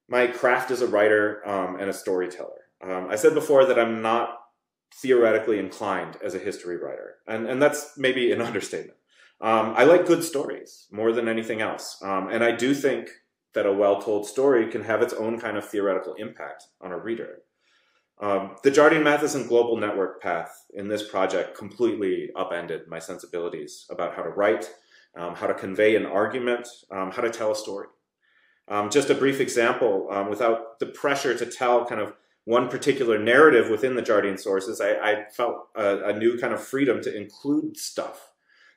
my craft as a writer um, and a storyteller. Um, I said before that I'm not theoretically inclined as a history writer, and, and that's maybe an [LAUGHS] understatement. Um, I like good stories more than anything else, um, and I do think that a well told story can have its own kind of theoretical impact on a reader. Um, the Jardine Matheson Global Network path in this project completely upended my sensibilities about how to write, um, how to convey an argument, um, how to tell a story. Um, just a brief example, um, without the pressure to tell kind of one particular narrative within the Jardine sources, I, I felt a, a, new kind of freedom to include stuff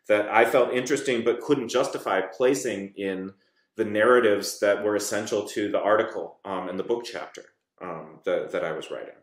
that I felt interesting but couldn't justify placing in the narratives that were essential to the article um, and the book chapter that, that I was writing.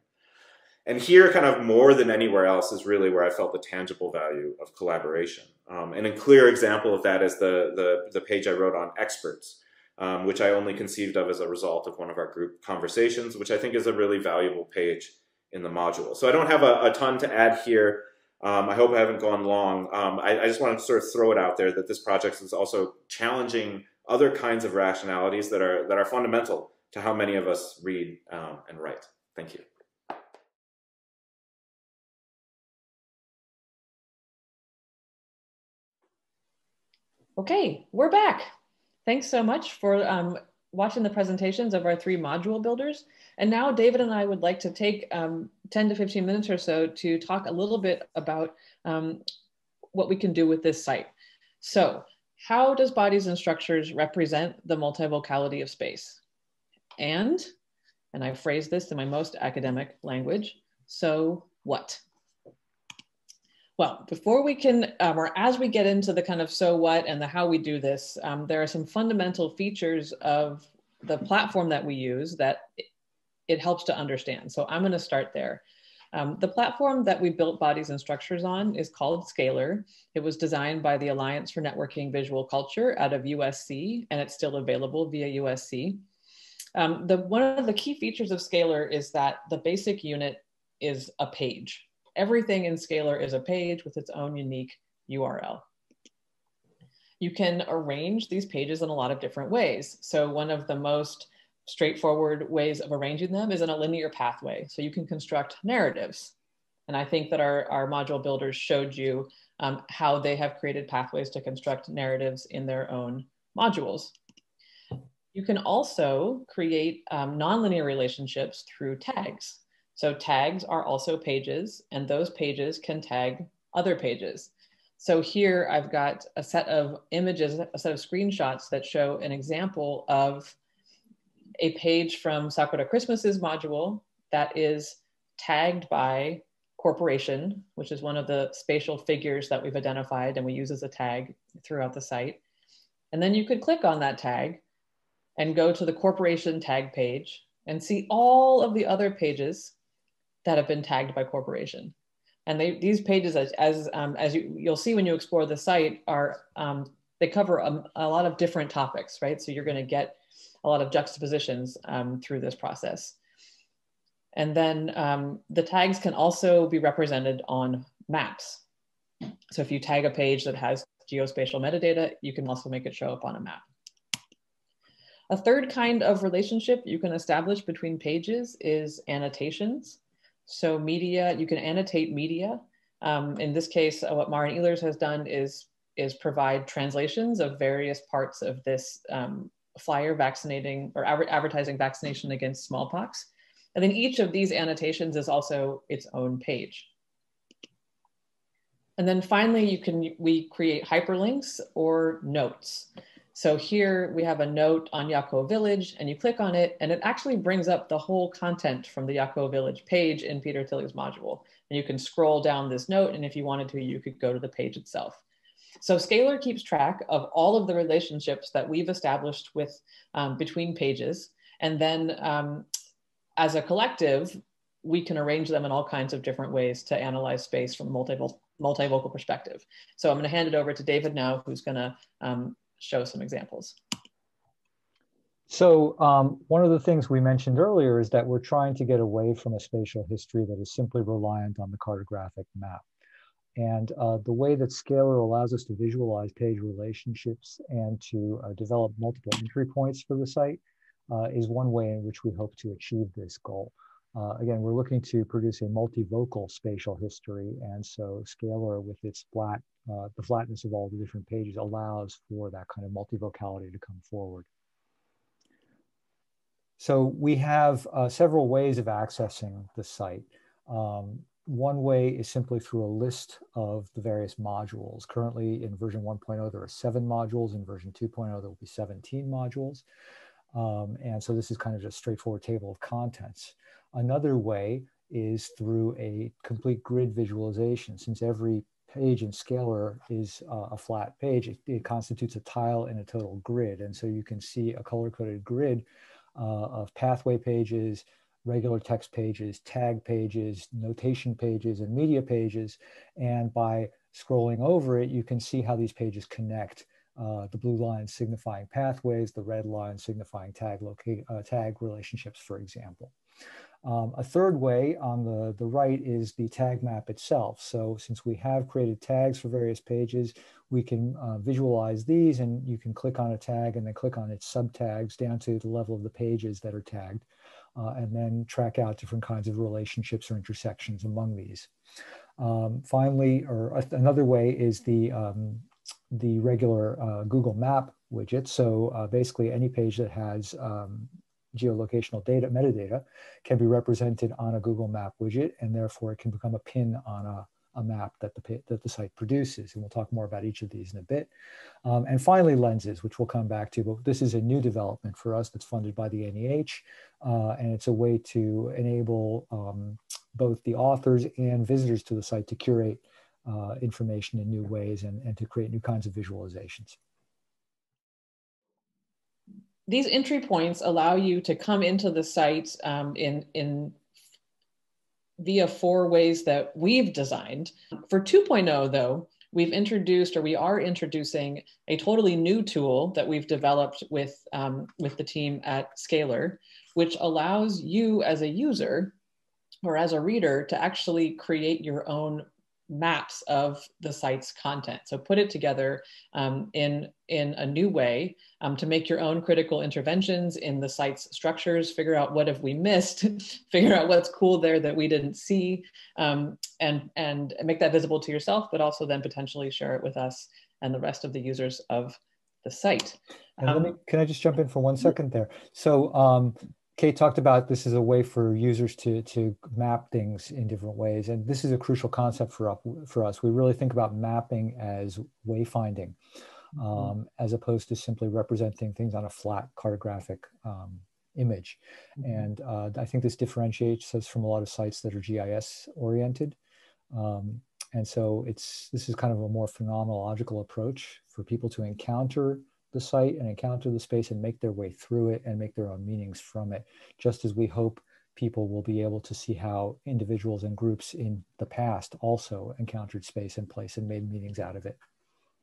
And here, kind of more than anywhere else, is really where I felt the tangible value of collaboration. Um, and a clear example of that is the, the, the page I wrote on experts, um, which I only conceived of as a result of one of our group conversations, which I think is a really valuable page in the module. So I don't have a, a ton to add here. Um, I hope I haven't gone long. Um, I, I, just want to sort of throw it out there that this project is also challenging other kinds of rationalities that are that are fundamental to how many of us read um, and write. Thank you. Okay, we're back. Thanks so much for um, watching the presentations of our three module builders. And now David and I would like to take um, 10 to 15 minutes or so to talk a little bit about um, what we can do with this site. So how does bodies and structures represent the multivocality of space? And, and I phrase this in my most academic language, so what? Well, before we can, um, or as we get into the kind of so what and the how we do this, um, there are some fundamental features of the platform that we use that it helps to understand. So I'm going to start there. Um, the platform that we built bodies and structures on is called Scalar. It was designed by the Alliance for Networking Visual Culture out of USC, and it's still available via USC. Um, the, one of the key features of Scalar is that the basic unit is a page everything in Scalar is a page with its own unique URL. You can arrange these pages in a lot of different ways. So one of the most straightforward ways of arranging them is in a linear pathway. So you can construct narratives. And I think that our, our module builders showed you um, how they have created pathways to construct narratives in their own modules. You can also create um, nonlinear relationships through tags. So tags are also pages and those pages can tag other pages. So here I've got a set of images, a set of screenshots that show an example of a page from Sakura Christmas's module that is tagged by corporation, which is one of the spatial figures that we've identified and we use as a tag throughout the site. And then you could click on that tag and go to the corporation tag page and see all of the other pages that have been tagged by corporation. And they, these pages, as, as, um, as you, you'll see when you explore the site, are um, they cover a, a, lot of different topics, right? So you're going to get a lot of juxtapositions um, through this process. And then um, the tags can also be represented on maps. So if you tag a page that has geospatial metadata, you can also make it show up on a map. A third kind of relationship you can establish between pages is annotations. So media, you can annotate media. Um, in this case, uh, what Maren Ehlers has done is, is provide translations of various parts of this um, flyer vaccinating or advertising vaccination against smallpox. And then each of these annotations is also its own page. And then finally, you can we create hyperlinks or notes. So here we have a note on Yako Village and you click on it and it actually brings up the whole content from the Yako Village page in Peter Thilly's module. And you can scroll down this note and if you wanted to, you could go to the page itself. So Scalar keeps track of all of the relationships that we've established with um, between pages. And then um, as a collective, we can arrange them in all kinds of different ways to analyze space from multivocal, multivocal perspective. So I'm going to hand it over to David now, who's going to um, show some examples. So um, one of the things we mentioned earlier is that we're trying to get away from a spatial history that is simply reliant on the cartographic map. And uh, the way that Scalar allows us to visualize page relationships and to uh, develop multiple entry points for the site uh, is one way in which we hope to achieve this goal. Uh, again, we're looking to produce a multivocal spatial history. And so Scalar with its flat, uh, the flatness of all the different pages allows for that kind of multivocality to come forward. So we have uh, several ways of accessing the site. Um, one way is simply through a list of the various modules. Currently in version 1.0, there are seven modules. In version 2.0, there will be 17 modules. Um, and so this is kind of just a straightforward table of contents. Another way is through a complete grid visualization. Since every page in Scalar is uh, a flat page, it, it, constitutes a tile in a total grid. And so you can see a color-coded grid uh, of pathway pages, regular text pages, tag pages, notation pages, and media pages. And by scrolling over it, you can see how these pages connect uh, the blue line signifying pathways, the red line signifying tag, uh, tag relationships, for example. Um, a third way on the, the right is the tag map itself. So since we have created tags for various pages, we can uh, visualize these and you can click on a tag and then click on its subtags down to the level of the pages that are tagged uh, and then track out different kinds of relationships or intersections among these. Um, finally, or another way is the um, the regular uh, Google Map widget. So uh, basically any page that has um, geolocational data, metadata, can be represented on a Google Map widget, and therefore it can become a pin on a, a map that the, that the site produces. And we'll talk more about each of these in a bit. Um, and finally, lenses, which we'll come back to, but this is a new development for us that's funded by the NEH, uh, and it's a way to enable um, both the authors and visitors to the site to curate uh, information in new ways and, and to create new kinds of visualizations. These entry points allow you to come into the site um, in, in via four ways that we've designed. For 2.0 though, we've introduced or we are introducing a totally new tool that we've developed with, um, with the team at Scalar, which allows you as a user or as a reader to actually create your own maps of the site's content. So put it together um, in, in a new way um, to make your own critical interventions in the site's structures, figure out what have we missed, [LAUGHS] figure out what's cool there that we didn't see, um, and, and make that visible to yourself, but also then potentially share it with us and the rest of the users of the site. And me, can I just jump in for one second there? So um, Kate talked about this is a way for users to, to map things in different ways. And this is a crucial concept for, up, for us. We really think about mapping as wayfinding, mm-hmm. um, as opposed to simply representing things on a flat cartographic um, image. Mm-hmm. And uh, I think this differentiates us from a lot of sites that are GIS oriented. Um, and so it's this is kind of a more phenomenological approach for people to encounter the site and encounter the space and make their way through it and make their own meanings from it, just as we hope people will be able to see how individuals and groups in the past also encountered space and place and made meanings out of it.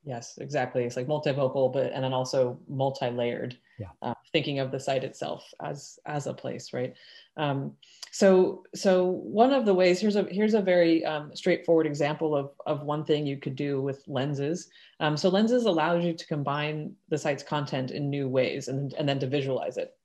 Yes, exactly. It's like multivocal, but and then also multi-layered. Yeah. Uh, thinking of the site itself as as a place, right? Um, so so one of the ways here's a here's a very um, straightforward example of of one thing you could do with lenses. Um, so lenses allows you to combine the site's content in new ways and and then to visualize it.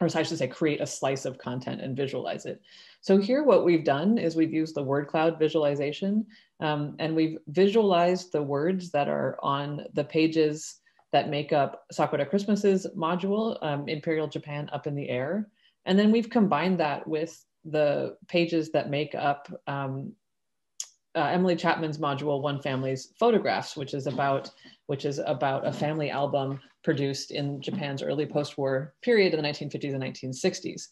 Or I should say create a slice of content and visualize it. So here what we've done is we've used the word cloud visualization um, and we've visualized the words that are on the pages that make up Sakura Christmas's module, um, Imperial Japan Up in the Air. And then we've combined that with the pages that make up um, uh, Emily Chapman's module, One Family's Photographs, which is about which is about a family album produced in Japan's early post-war period in the 1950s and 1960s.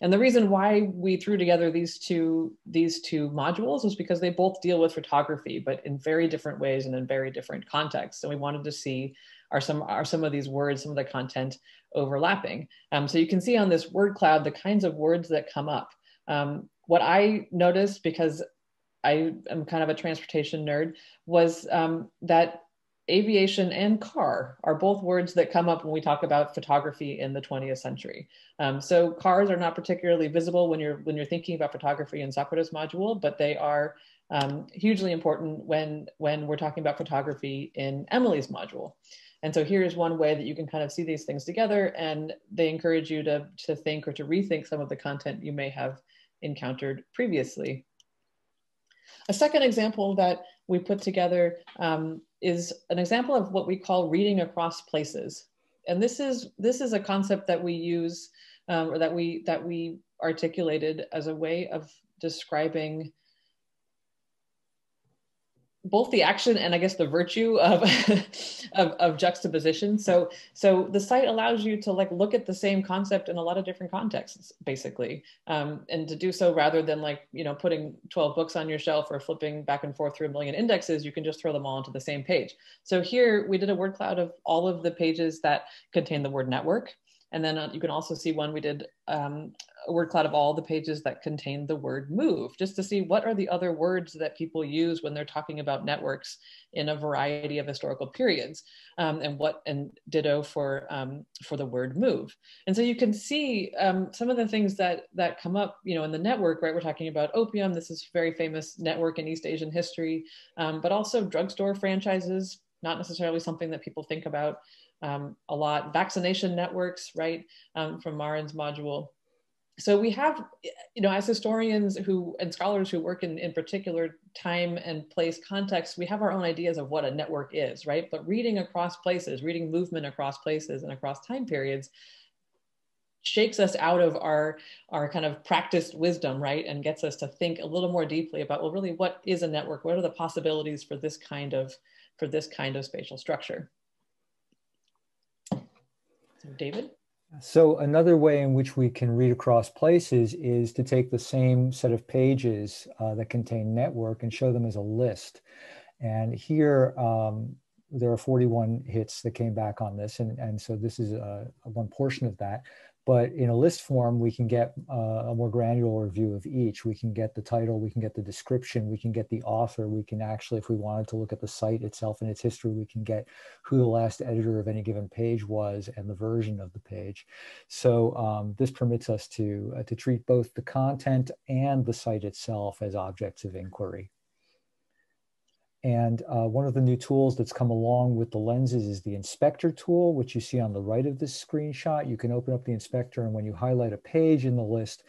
And the reason why we threw together these two these two modules was because they both deal with photography, but in very different ways and in very different contexts. And we wanted to see are some are some of these words, some of the content overlapping. Um, so you can see on this word cloud the kinds of words that come up. Um, what I noticed because I am kind of a transportation nerd was um, that aviation and car are both words that come up when we talk about photography in the 20th century. Um, so cars are not particularly visible when you're when you're thinking about photography in Sakura's module, but they are um, hugely important when when we're talking about photography in Emily's module. And so here's one way that you can kind of see these things together, and they encourage you to to think or to rethink some of the content you may have encountered previously. A second example that we put together um, is an example of what we call reading across places. And this is, this is a concept that we use um, or that we, that we articulated as a way of describing both the action and I guess the virtue of, [LAUGHS] of, of, juxtaposition. So, so the site allows you to like look at the same concept in a lot of different contexts, basically, um, and to do so rather than like you know putting 12 books on your shelf or flipping back and forth through a million indexes, you can just throw them all onto the same page. So here we did a word cloud of all of the pages that contain the word network. And then uh, you can also see one we did um, a word cloud of all the pages that contain the word move, just to see what are the other words that people use when they're talking about networks in a variety of historical periods, um, and what and ditto for um, for the word move. And so you can see um, some of the things that that come up, you know, in the network. Right, we're talking about opium. This is very famous network in East Asian history, um, but also drugstore franchises. Not necessarily something that people think about um, a lot. Vaccination networks, right, um, from Maren's module. So we have, you know, as historians who and scholars who work in, in particular time and place context, we have our own ideas of what a network is, right? But reading across places, reading movement across places and across time periods shakes us out of our our kind of practiced wisdom right and gets us to think a little more deeply about well really what is a network what are the possibilities for this kind of for this kind of spatial structure David? So another way in which we can read across places is to take the same set of pages uh, that contain network and show them as a list. And here, um, there are 41 hits that came back on this. And, and so this is uh, one portion of that. But in a list form, we can get uh, a more granular view of each. We can get the title, we can get the description, we can get the author. We can actually, if we wanted to look at the site itself and its history, we can get who the last editor of any given page was and the version of the page. So um, this permits us to, uh, to treat both the content and the site itself as objects of inquiry. And uh, one of the new tools that's come along with the lenses is the inspector tool, which you see on the right of this screenshot. You can open up the inspector and when you highlight a page in the list,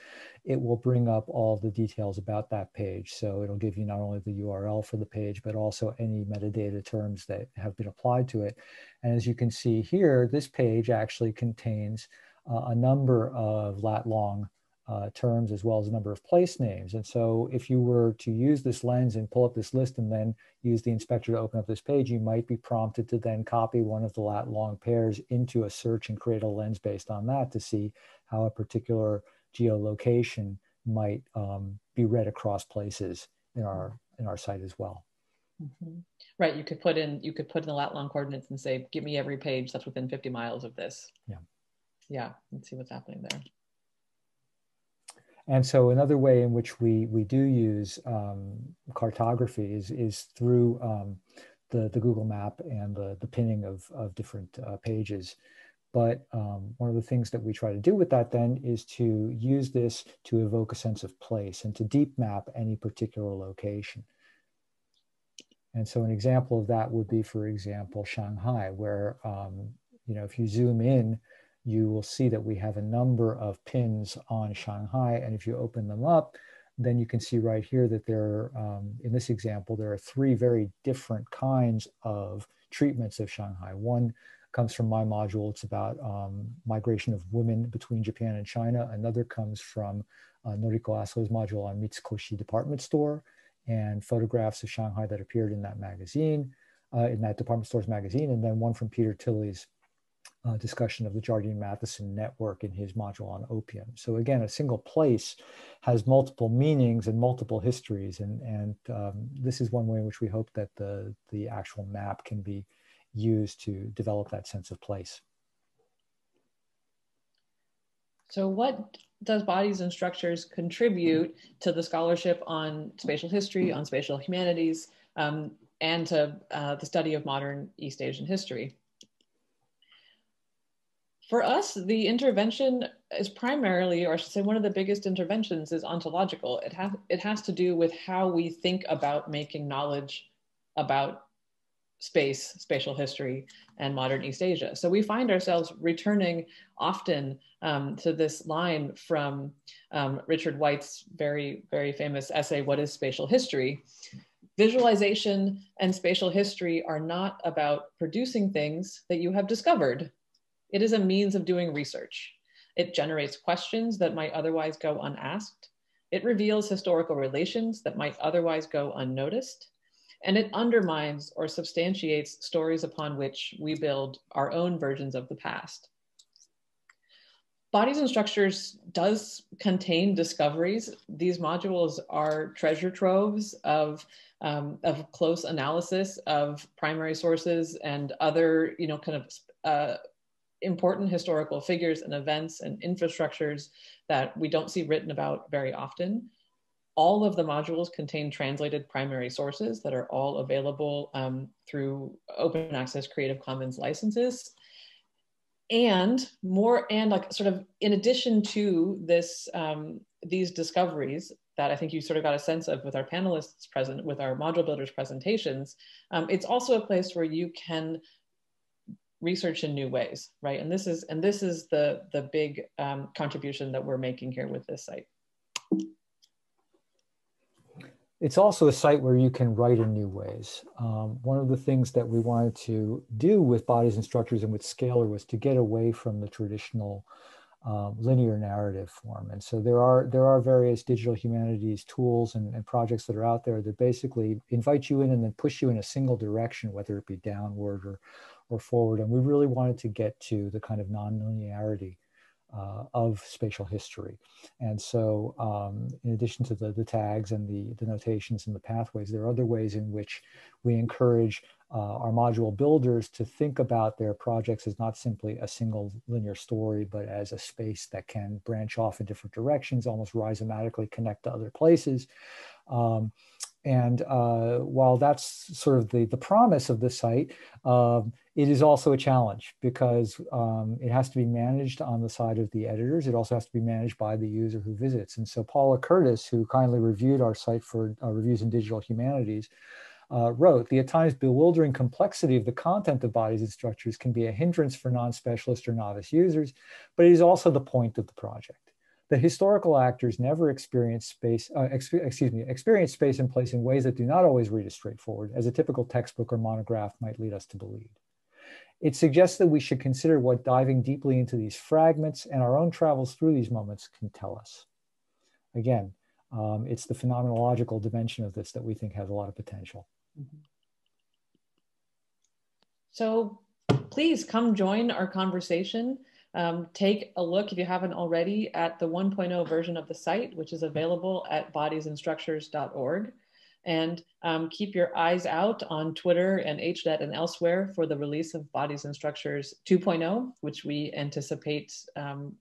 it will bring up all the details about that page. So it'll give you not only the URL for the page, but also any metadata terms that have been applied to it. And as you can see here, this page actually contains uh, a number of lat long uh, terms as well as a number of place names. And so if you were to use this lens and pull up this list and then use the inspector to open up this page, you might be prompted to then copy one of the lat long pairs into a search and create a lens based on that to see how a particular geolocation might um, be read across places in our in our site as well. Mm-hmm. Right. You could put in you could put in the lat long coordinates and say, give me every page that's within 50 miles of this. Yeah. Yeah. Let's see what's happening there. And so another way in which we, we do use um, cartography is, is through um, the, the Google map and the, the pinning of, of different uh, pages. But um, one of the things that we try to do with that then is to use this to evoke a sense of place and to deep map any particular location. And so an example of that would be, for example, Shanghai, where, um, you know, if you zoom in you will see that we have a number of pins on Shanghai. And if you open them up, then you can see right here that there are, um, in this example, there are three very different kinds of treatments of Shanghai. One comes from my module. It's about um, migration of women between Japan and China. Another comes from uh, Noriko Aso's module on Mitsukoshi department store and photographs of Shanghai that appeared in that magazine, uh, in that department store's magazine. And then one from Peter Thilly's uh, discussion of the Jardine Matheson network in his module on opium. So again, a single place has multiple meanings and multiple histories. And, and um, this is one way in which we hope that the, the actual map can be used to develop that sense of place. So what does bodies and structures contribute to the scholarship on spatial history, on spatial humanities, um, and to uh, the study of modern East Asian history? For us, the intervention is primarily, or I should say, one of the biggest interventions is ontological. It has it has to do with how we think about making knowledge about space, spatial history, and modern East Asia. So we find ourselves returning often um, to this line from um, Richard White's very, very famous essay, What is Spatial History? Visualization and spatial history are not about producing things that you have discovered. It is a means of doing research. It generates questions that might otherwise go unasked. It reveals historical relations that might otherwise go unnoticed and it undermines or substantiates stories upon which we build our own versions of the past. Bodies and Structures does contain discoveries. These modules are treasure troves of, um, of close analysis of primary sources and other, you know, kind of uh, important historical figures and events and infrastructures that we don't see written about very often. All of the modules contain translated primary sources that are all available um, through open access Creative Commons licenses. And more, and like sort of in addition to this, um, these discoveries that I think you sort of got a sense of with our panelists present, with our module builders presentations, um, it's also a place where you can research in new ways, right? And this is and this is the the big um, contribution that we're making here with this site. It's also a site where you can write in new ways. Um, one of the things that we wanted to do with bodies and structures and with Scalar was to get away from the traditional um, linear narrative form. And so there are there are various digital humanities tools and, and, projects that are out there that basically invite you in and then push you in a single direction, whether it be downward or or forward. And we really wanted to get to the kind of non-linearity uh, of spatial history. And so um, in addition to the, the tags and the, the notations and the pathways, there are other ways in which we encourage uh, our module builders to think about their projects as not simply a single linear story, but as a space that can branch off in different directions, almost rhizomatically connect to other places. Um, and uh, while that's sort of the, the promise of the site, um, it is also a challenge because um, it has to be managed on the side of the editors. It also has to be managed by the user who visits. And so Paula Curtis, who kindly reviewed our site for uh, reviews in digital humanities, uh, wrote, the at times bewildering complexity of the content of bodies and structures can be a hindrance for non-specialist or novice users, but it is also the point of the project the historical actors never experience space, uh, excuse me, experience space and place in ways that do not always read as straightforward as a typical textbook or monograph might lead us to believe. It suggests that we should consider what diving deeply into these fragments and our own travels through these moments can tell us. Again, um, it's the phenomenological dimension of this that we think has a lot of potential. So please come join our conversation. Um, take a look, if you haven't already, at the 1.0 version of the site, which is available at bodiesandstructures.org. And um, keep your eyes out on Twitter and HNet and elsewhere for the release of Bodies and Structures 2.0, which we anticipate um,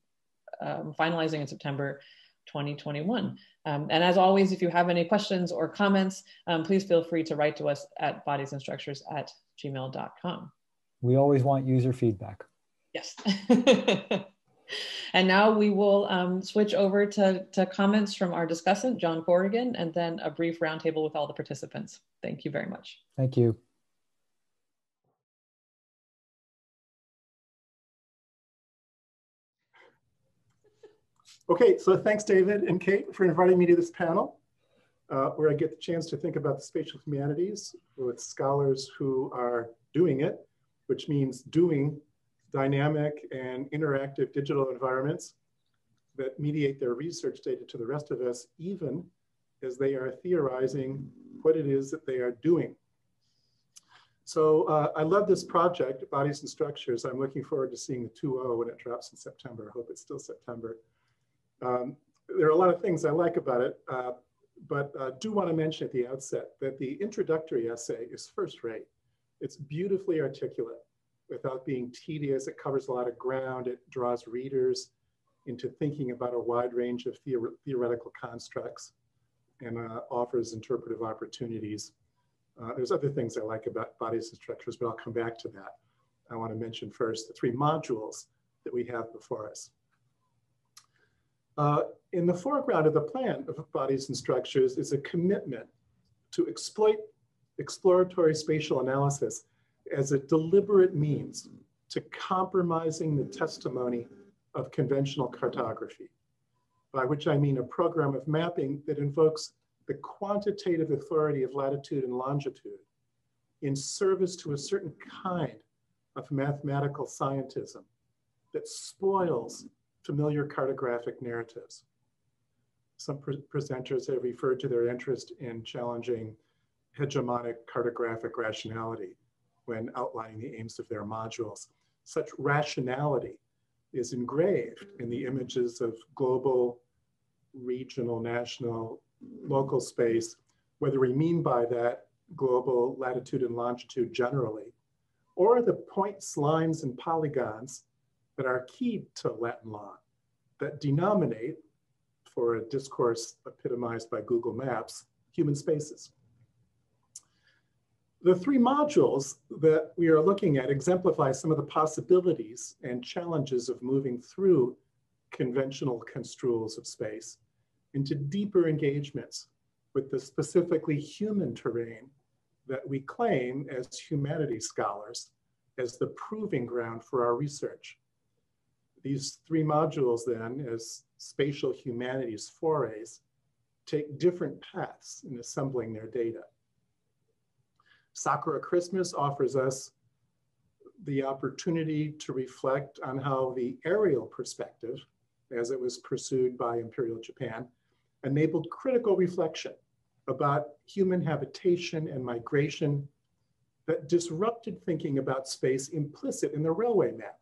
um, finalizing in September 2021. Um, and as always, if you have any questions or comments, um, please feel free to write to us at bodiesandstructures at gmail.com. We always want user feedback. Yes. [LAUGHS] and now we will um, switch over to, to comments from our discussant, John Corrigan, and then a brief roundtable with all the participants. Thank you very much. Thank you. Okay, so thanks David and Kate for inviting me to this panel uh, where I get the chance to think about the spatial humanities with scholars who are doing it, which means doing dynamic and interactive digital environments that mediate their research data to the rest of us, even as they are theorizing what it is that they are doing. So uh, I love this project, Bodies and Structures. I'm looking forward to seeing the 2.0 when it drops in September. I hope it's still September. Um, there are a lot of things I like about it, uh, but uh, do want to mention at the outset that the introductory essay is first rate. It's beautifully articulate without being tedious. It covers a lot of ground. It draws readers into thinking about a wide range of theor theoretical constructs and uh, offers interpretive opportunities. Uh, there's other things I like about bodies and structures, but I'll come back to that. I want to mention first the three modules that we have before us. Uh, in the foreground of the plan of bodies and structures is a commitment to exploit exploratory spatial analysis as a deliberate means to compromising the testimony of conventional cartography, by which I mean a program of mapping that invokes the quantitative authority of latitude and longitude in service to a certain kind of mathematical scientism that spoils familiar cartographic narratives. Some pre presenters have referred to their interest in challenging hegemonic cartographic rationality when outlining the aims of their modules. Such rationality is engraved in the images of global, regional, national, local space, whether we mean by that global latitude and longitude generally, or the points, lines, and polygons that are key to Latin law that denominate, for a discourse epitomized by Google Maps, human spaces. The three modules that we are looking at exemplify some of the possibilities and challenges of moving through conventional construals of space into deeper engagements with the specifically human terrain that we claim as humanities scholars as the proving ground for our research. These three modules then, as spatial humanities forays, take different paths in assembling their data. Sakura Christmas offers us the opportunity to reflect on how the aerial perspective, as it was pursued by Imperial Japan, enabled critical reflection about human habitation and migration that disrupted thinking about space implicit in the railway map.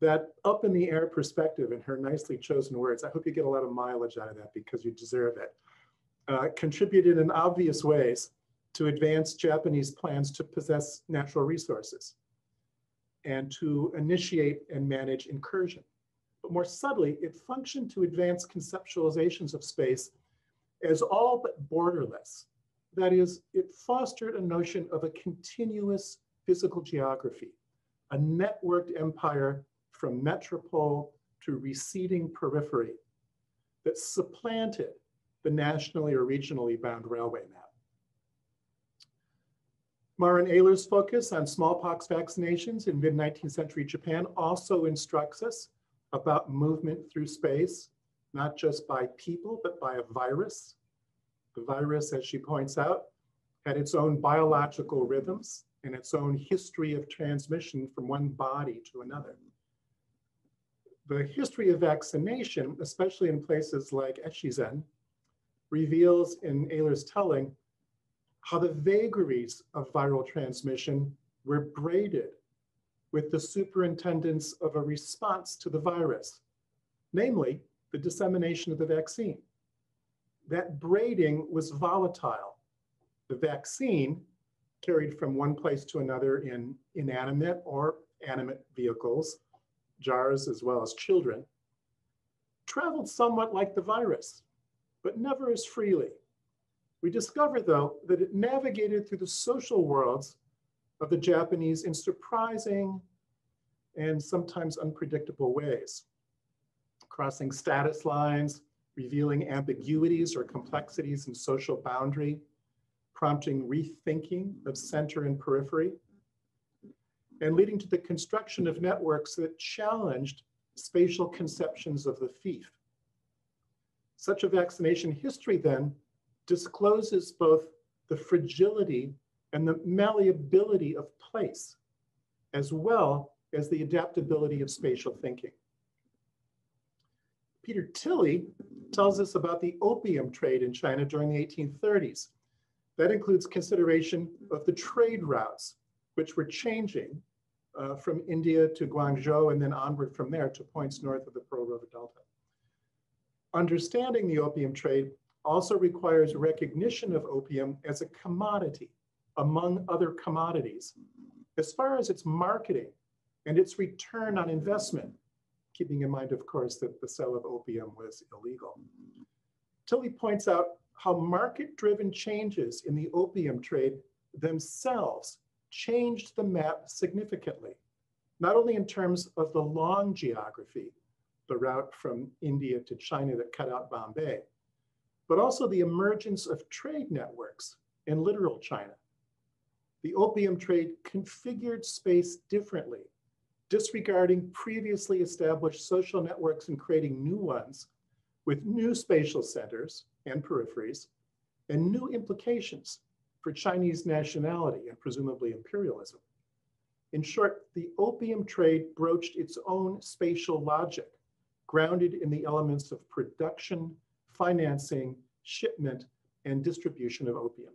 That up in the air perspective, in her nicely chosen words, I hope you get a lot of mileage out of that because you deserve it, uh, contributed in obvious ways to advance Japanese plans to possess natural resources and to initiate and manage incursion. But more subtly, it functioned to advance conceptualizations of space as all but borderless. That is, it fostered a notion of a continuous physical geography, a networked empire from metropole to receding periphery that supplanted the nationally or regionally bound railway map. Maren Ehlers' focus on smallpox vaccinations in mid-19th century Japan also instructs us about movement through space, not just by people, but by a virus. The virus, as she points out, had its own biological rhythms and its own history of transmission from one body to another. The history of vaccination, especially in places like Echizen, reveals in Ehlers' telling how the vagaries of viral transmission were braided with the superintendence of a response to the virus, namely the dissemination of the vaccine. That braiding was volatile. The vaccine carried from one place to another in inanimate or animate vehicles, jars as well as children, traveled somewhat like the virus, but never as freely. We discover, though, that it navigated through the social worlds of the Japanese in surprising and sometimes unpredictable ways, crossing status lines, revealing ambiguities or complexities in social boundary, prompting rethinking of center and periphery, and leading to the construction of networks that challenged spatial conceptions of the fief. Such a vaccination history then discloses both the fragility and the malleability of place, as well as the adaptability of spatial thinking. Peter Thilly tells us about the opium trade in China during the 1830s. That includes consideration of the trade routes, which were changing uh, from India to Guangzhou and then onward from there to points north of the Pearl River Delta. Understanding the opium trade also requires recognition of opium as a commodity among other commodities. As far as its marketing and its return on investment, keeping in mind, of course, that the sale of opium was illegal. Thilly points out how market-driven changes in the opium trade themselves changed the map significantly, not only in terms of the long geography, the route from India to China that cut out Bombay, but also the emergence of trade networks in littoral China. The opium trade configured space differently, disregarding previously established social networks and creating new ones with new spatial centers and peripheries and new implications for Chinese nationality and presumably imperialism. In short, the opium trade broached its own spatial logic, grounded in the elements of production, financing, shipment, and distribution of opium.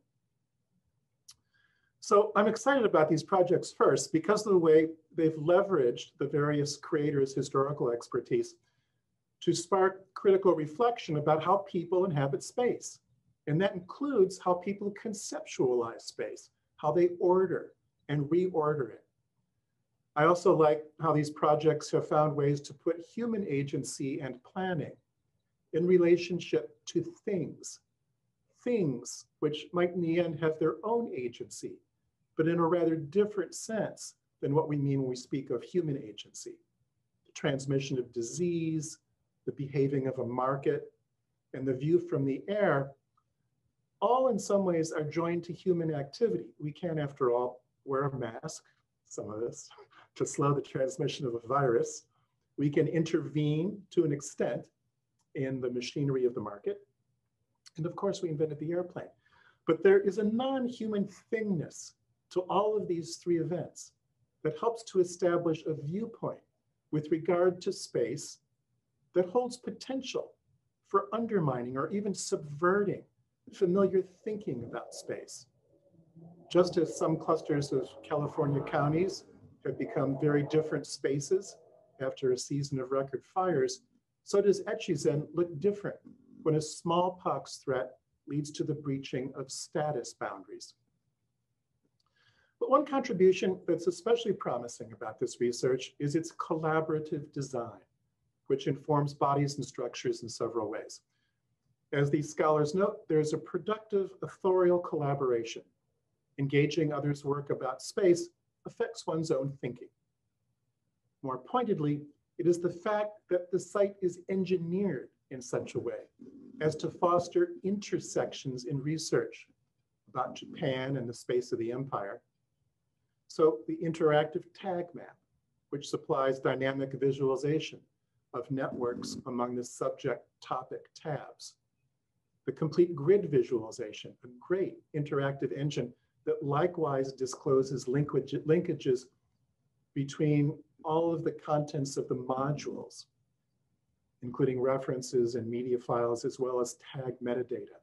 So I'm excited about these projects first because of the way they've leveraged the various creators' historical expertise to spark critical reflection about how people inhabit space. And that includes how people conceptualize space, how they order and reorder it. I also like how these projects have found ways to put human agency and planning in relationship to things. Things which might in the end have their own agency, but in a rather different sense than what we mean when we speak of human agency. The transmission of disease, the behaving of a market, and the view from the air, all in some ways are joined to human activity. We can, after all, wear a mask, some of us, [LAUGHS] to slow the transmission of a virus. We can intervene to an extent in the machinery of the market. And of course, we invented the airplane. But there is a non-human thingness to all of these three events that helps to establish a viewpoint with regard to space that holds potential for undermining or even subverting familiar thinking about space. Just as some clusters of California counties have become very different spaces after a season of record fires, so does Echizen look different when a smallpox threat leads to the breaching of status boundaries. But one contribution that's especially promising about this research is its collaborative design which informs bodies and structures in several ways. As these scholars note, there's a productive authorial collaboration. Engaging others' work about space affects one's own thinking. More pointedly, it is the fact that the site is engineered in such a way as to foster intersections in research about Japan and the space of the empire. So the interactive tag map, which supplies dynamic visualization of networks among the subject topic tabs. The complete grid visualization, a great interactive engine that likewise discloses linkage, linkages between all of the contents of the modules, including references and media files, as well as tag metadata.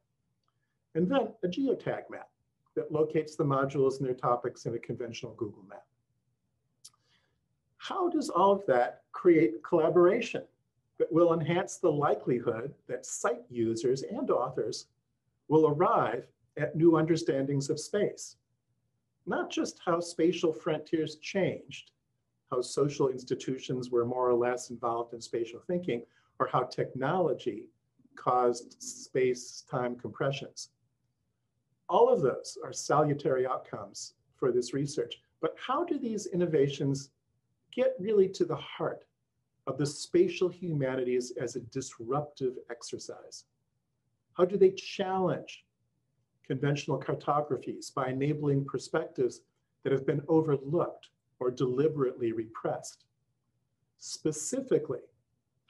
And then a geotag map that locates the modules and their topics in a conventional Google map. How does all of that create collaboration that will enhance the likelihood that site users and authors will arrive at new understandings of space? Not just how spatial frontiers changed, how social institutions were more or less involved in spatial thinking, or how technology caused space-time compressions. All of those are salutary outcomes for this research. But how do these innovations get really to the heart of the spatial humanities as a disruptive exercise? How do they challenge conventional cartographies by enabling perspectives that have been overlooked or deliberately repressed? Specifically,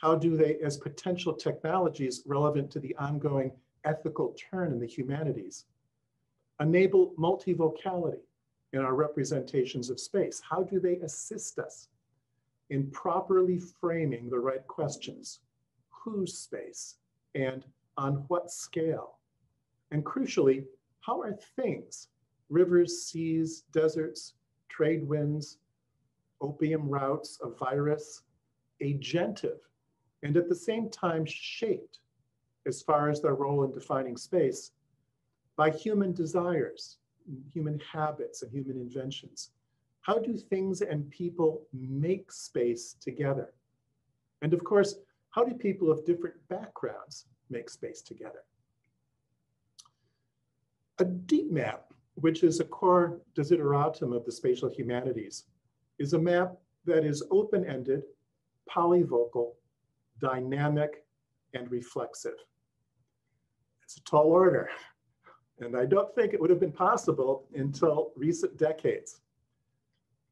How do they, as potential technologies relevant to the ongoing ethical turn in the humanities, enable multivocality in our representations of space? How do they assist us in properly framing the right questions? Whose space and on what scale? And crucially, how are things, rivers, seas, deserts, trade winds, opium routes, a virus, agentive and at the same time shaped as far as their role in defining space by human desires, human habits, and human inventions. How do things and people make space together? And of course, how do people of different backgrounds make space together? A deep map, which is a core desideratum of the spatial humanities, is a map that is open-ended, polyvocal, dynamic, and reflexive. It's a tall order, and I don't think it would have been possible until recent decades.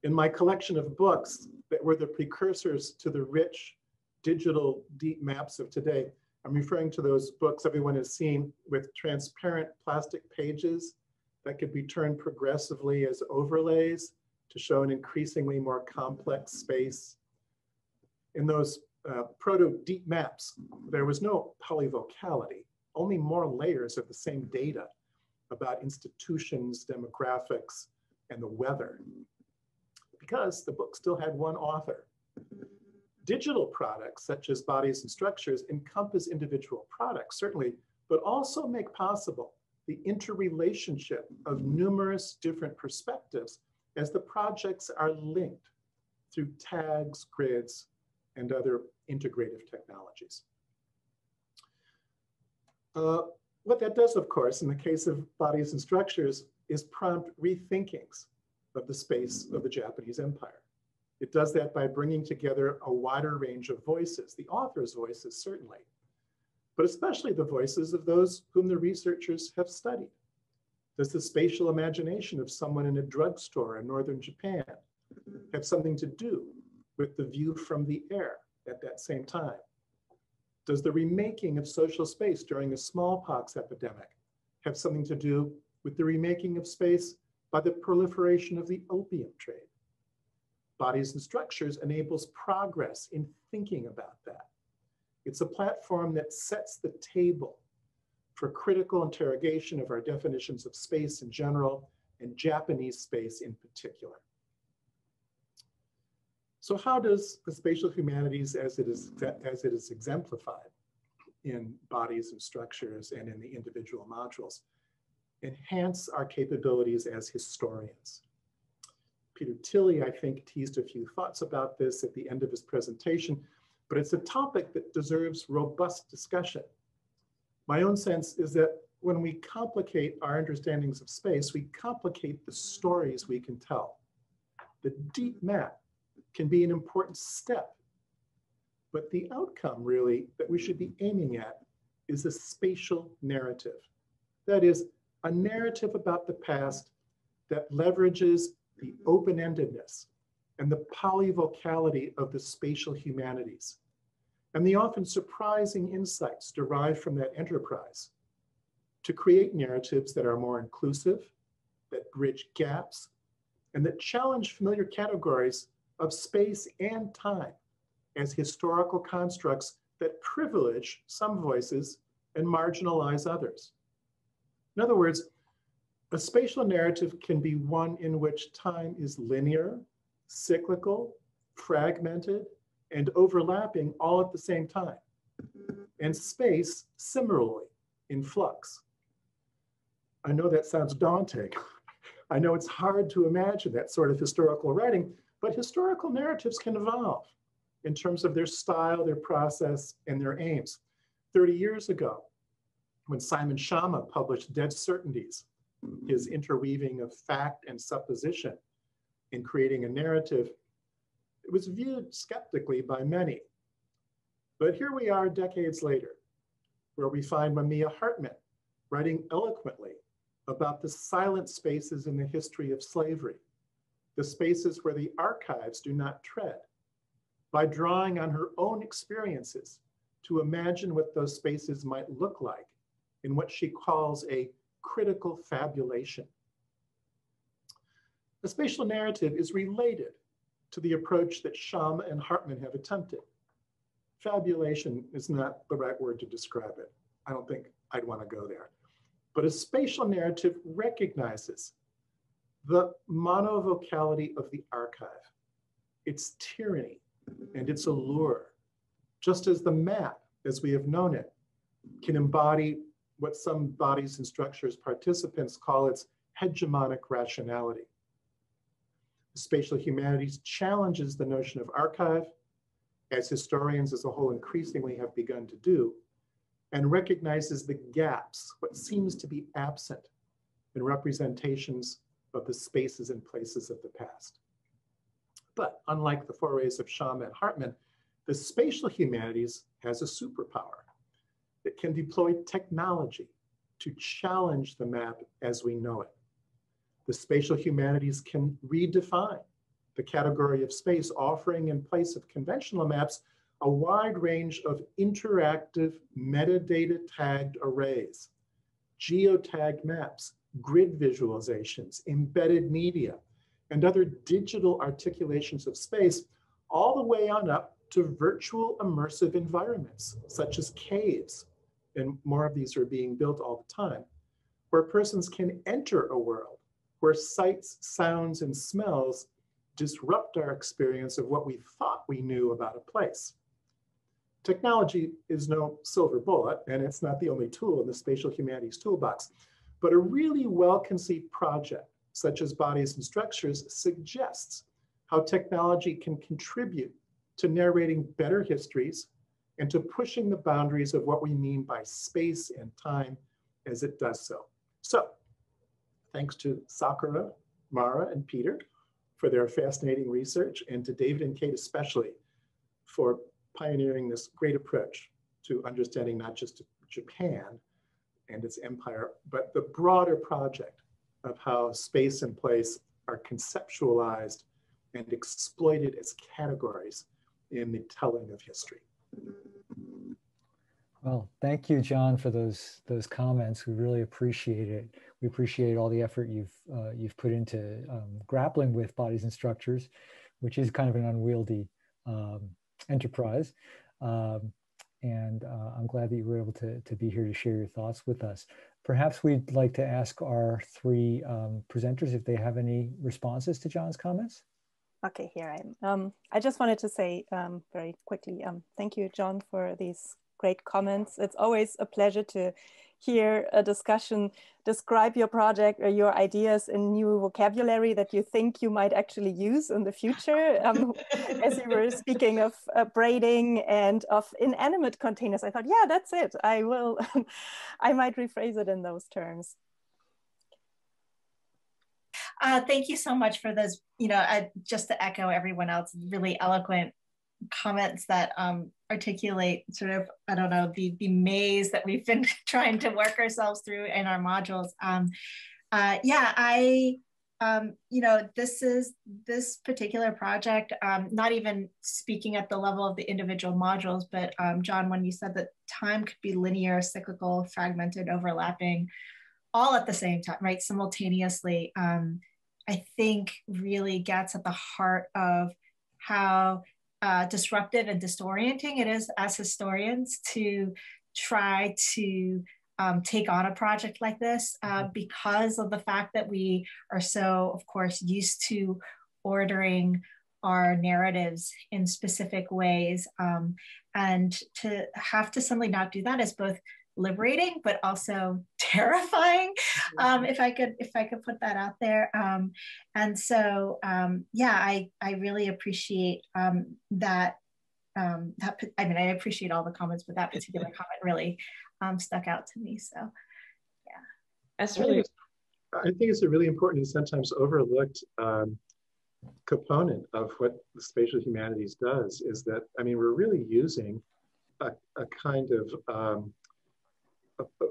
In my collection of books that were the precursors to the rich digital deep maps of today, I'm referring to those books everyone has seen with transparent plastic pages that could be turned progressively as overlays to show an increasingly more complex space. In those uh, proto deep maps, there was no polyvocality, only more layers of the same data about institutions, demographics, and the weather, because the book still had one author. Digital products, such as bodies and structures, encompass individual products, certainly, but also make possible the interrelationship of numerous different perspectives as the projects are linked through tags, grids, and other integrative technologies. Uh, what that does, of course, in the case of bodies and structures, is prompt rethinkings of the space of the Japanese empire. It does that by bringing together a wider range of voices, the author's voices, certainly, but especially the voices of those whom the researchers have studied. Does the spatial imagination of someone in a drugstore in northern Japan have something to do with the view from the air at that same time? Does the remaking of social space during a smallpox epidemic have something to do with the remaking of space by the proliferation of the opium trade? Bodies and Structures enables progress in thinking about that. It's a platform that sets the table for critical interrogation of our definitions of space in general and Japanese space in particular. So how does the spatial humanities as it is, as it is exemplified in bodies and structures and in the individual modules enhance our capabilities as historians? Peter Thilly, I think, teased a few thoughts about this at the end of his presentation, but it's a topic that deserves robust discussion my own sense is that when we complicate our understandings of space, we complicate the stories we can tell. The deep map can be an important step, but the outcome really that we should be aiming at is a spatial narrative. That is, a narrative about the past that leverages the open-endedness and the polyvocality of the spatial humanities and the often surprising insights derived from that enterprise to create narratives that are more inclusive, that bridge gaps, and that challenge familiar categories of space and time as historical constructs that privilege some voices and marginalize others. In other words, a spatial narrative can be one in which time is linear, cyclical, fragmented, and overlapping all at the same time. And space similarly in flux. I know that sounds daunting. [LAUGHS] I know it's hard to imagine that sort of historical writing, but historical narratives can evolve in terms of their style, their process, and their aims. 30 years ago, when Simon Schama published Dead Certainties, his interweaving of fact and supposition in creating a narrative it was viewed skeptically by many. But here we are decades later, where we find Saidiya Hartman writing eloquently about the silent spaces in the history of slavery, the spaces where the archives do not tread, by drawing on her own experiences to imagine what those spaces might look like in what she calls a critical fabulation. The spatial narrative is related to the approach that Schama and Hartman have attempted. Fabulation is not the right word to describe it. I don't think I'd want to go there. But a spatial narrative recognizes the monovocality of the archive, its tyranny, and its allure, just as the map, as we have known it, can embody what some bodies and structures participants call its hegemonic rationality. Spatial humanities challenges the notion of archive, as historians as a whole increasingly have begun to do, and recognizes the gaps, what seems to be absent in representations of the spaces and places of the past. But unlike the forays of Schama and Hartman, the spatial humanities has a superpower. It can deploy technology to challenge the map as we know it. The spatial humanities can redefine the category of space, offering in place of conventional maps a wide range of interactive metadata tagged arrays, geotagged maps, grid visualizations, embedded media, and other digital articulations of space, all the way on up to virtual immersive environments, such as caves, and more of these are being built all the time, where persons can enter a world where sights, sounds, and smells disrupt our experience of what we thought we knew about a place. Technology is no silver bullet, and it's not the only tool in the spatial humanities toolbox, but a really well-conceived project, such as Bodies and Structures, suggests how technology can contribute to narrating better histories and to pushing the boundaries of what we mean by space and time as it does so. So, thanks to Sakura, Mara, and Peter for their fascinating research, and to David and Kate especially for pioneering this great approach to understanding not just Japan and its empire, but the broader project of how space and place are conceptualized and exploited as categories in the telling of history. Well, thank you, John, for those those comments. We really appreciate it. We appreciate all the effort you've uh, you've put into um, grappling with bodies and structures, which is kind of an unwieldy um, enterprise. Um, and uh, I'm glad that you were able to, to be here to share your thoughts with us. Perhaps we'd like to ask our three um, presenters if they have any responses to John's comments. Okay, here I am. Um, I just wanted to say um, very quickly, thank you, John, for these great comments. It's always a pleasure to hear a discussion describe your project or your ideas in new vocabulary that you think you might actually use in the future. Um, [LAUGHS] as you were speaking of uh, braiding and of inanimate containers, I thought, yeah, that's it. I will, [LAUGHS] I might rephrase it in those terms. Uh, thank you so much for those, you know, uh, just to echo everyone else, really eloquent comments that um, articulate sort of, I don't know, the, the maze that we've been [LAUGHS] trying to work ourselves through in our modules. Um, uh, yeah, I, um, you know, this is this particular project, um, not even speaking at the level of the individual modules, but um, John, when you said that time could be linear, cyclical, fragmented, overlapping, all at the same time, right? Simultaneously, um, I think really gets at the heart of how uh, disruptive and disorienting it is as historians to try to um, take on a project like this uh, mm-hmm. because of the fact that we are so, of course, used to ordering our narratives in specific ways. Um, and to have to suddenly not do that is both liberating but also [LAUGHS] terrifying um, if i could if i could put that out there. Um, and so um, yeah i i really appreciate um, that um, that i mean i appreciate all the comments but that particular [LAUGHS] comment really um, stuck out to me so yeah. That's really i think it's a really important and sometimes overlooked component of what the spatial humanities does is that i mean we're really using a, a kind of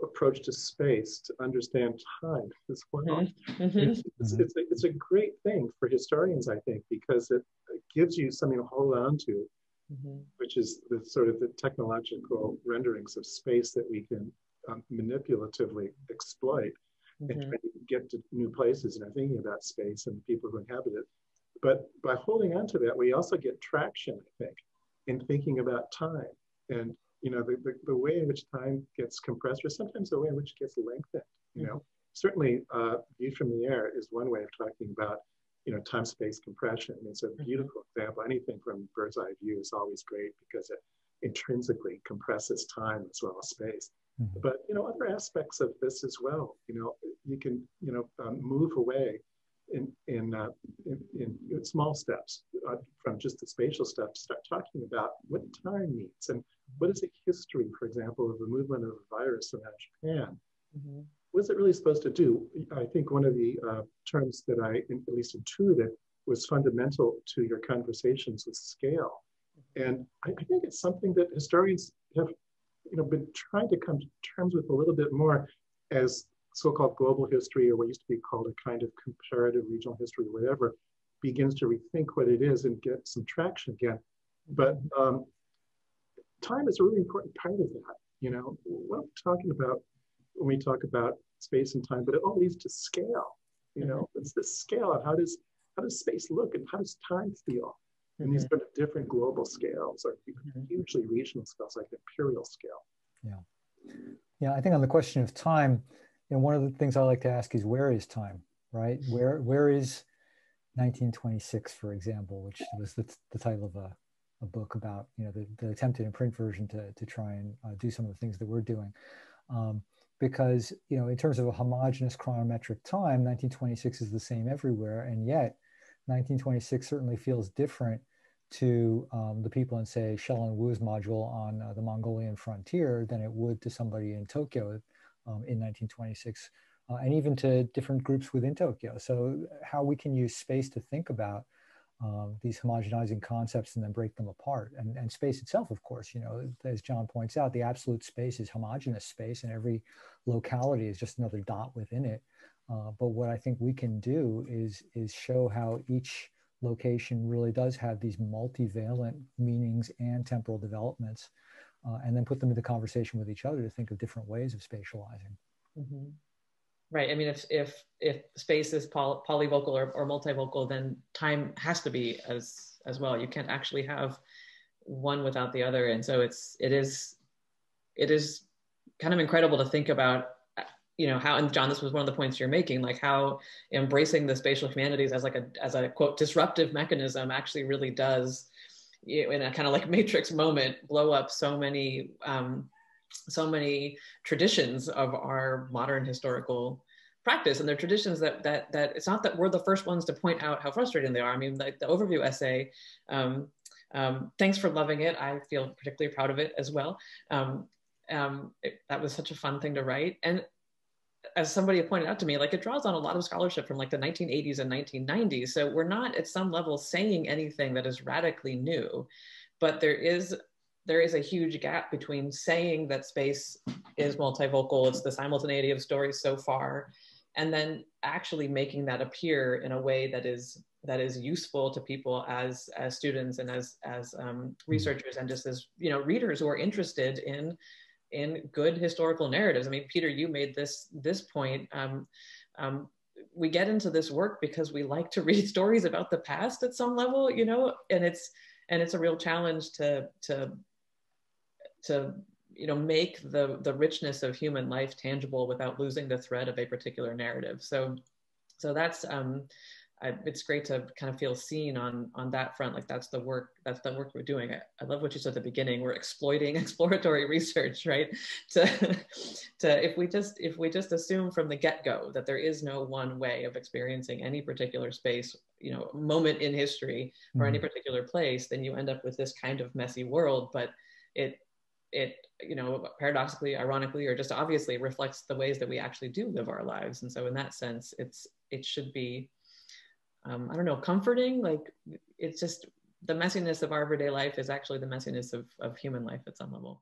approach to space to understand time as well. Mm-hmm. mm-hmm. It's, it's, it's, a, it's, a, great thing for historians, I think, because it, it, gives you something to hold on to mm-hmm. which is the sort of the technological renderings of space that we can um, manipulatively exploit mm-hmm. and try to get to new places and are thinking about space and the people who inhabit it. But by holding on to that, we also get traction, I think, in thinking about time and you know the, the, the way in which time gets compressed or sometimes the way in which it gets lengthened you know? Certainly uh, view from the air is one way of talking about you know time space compression. It's a mm-hmm. beautiful example. Anything from bird's eye view is always great because it intrinsically compresses time as well as space. Mm-hmm. but you know other aspects of this as well you know you can you know um, move away in in, uh, in, in, small steps uh, from just the spatial stuff to start talking about what time means and what is the history, for example, of the movement of a virus around Japan. Mm-hmm. What is it really supposed to do? I think one of the uh, terms that I at least intuited was fundamental to your conversations with scale. And I, I think it's something that historians have you know, been trying to come to terms with a little bit more as so-called global history or what used to be called a kind of comparative regional history or whatever begins to rethink what it is and get some traction again. But um, time is a really important part of that. You know, what I'm talking about when we talk about space and time, but it all leads to scale. You know, mm-hmm. it's the scale of how does how does space look and how does time feel? And these mm-hmm. sort of different global scales or mm-hmm. hugely regional scales, like imperial scale. Yeah. Yeah, I think on the question of time, you know, one of the things I like to ask is where is time, right? Where where is 1926, for example, which was the, the title of a, a book about, you know, the, the attempted in print version to, to try and uh, do some of the things that we're doing. Um, because, you know, in terms of a homogeneous chronometric time, 1926 is the same everywhere. And yet 1926 certainly feels different to um, the people in, say, Shellen Wu's module on uh, the Mongolian frontier than it would to somebody in Tokyo um, in 1926, uh, and even to different groups within Tokyo. So how we can use space to think about um, these homogenizing concepts and then break them apart. And, and space itself, of course, you know, as John points out, the absolute space is homogeneous space and every locality is just another dot within it. Uh, but what I think we can do is, is show how each location really does have these multivalent meanings and temporal developments uh, and then put them into conversation with each other to think of different ways of spatializing. Mm-hmm. Right. I mean, if if if space is poly- polyvocal or, or multivocal, then time has to be as as well. You can't actually have one without the other, and so it's it is it is kind of incredible to think about you know how and john this was one of the points you're making like how embracing the spatial humanities as like a as a quote disruptive mechanism actually really does you in a kind of like matrix moment blow up so many um, so many traditions of our modern historical practice and they're traditions that that that it's not that we're the first ones to point out how frustrating they are. I mean like the overview essay um, um, thanks for loving it. I feel particularly proud of it as well. Um, um it, that was such a fun thing to write. And as somebody pointed out to me, like it draws on a lot of scholarship from like the 1980s and 1990s. So we're not at some level saying anything that is radically new, but there is there is a huge gap between saying that space is multivocal, it's the simultaneity of stories so far, and then actually making that appear in a way that is that is useful to people as as students and as as um, researchers and just as you know readers who are interested in in good historical narratives. I mean, Peter, you made this this point. Um, um, we get into this work because we like to [LAUGHS] read stories about the past at some level, you know, and it's and it's a real challenge to to to you know make the the richness of human life tangible without losing the thread of a particular narrative. So so that's um, I, it's great to kind of feel seen on on that front. Like that's the work that's the work we're doing. I, I love what you said at the beginning. We're exploiting [LAUGHS] exploratory research, right? [LAUGHS] To to if we just if we just assume from the get go that there is no one way of experiencing any particular space, you know, moment in history or mm-hmm. any particular place, then you end up with this kind of messy world. But it it you know paradoxically ironically or just obviously reflects the ways that we actually do live our lives and so in that sense it's it should be um, I don't know, comforting. Like it's just the messiness of our everyday life is actually the messiness of, of human life at some level.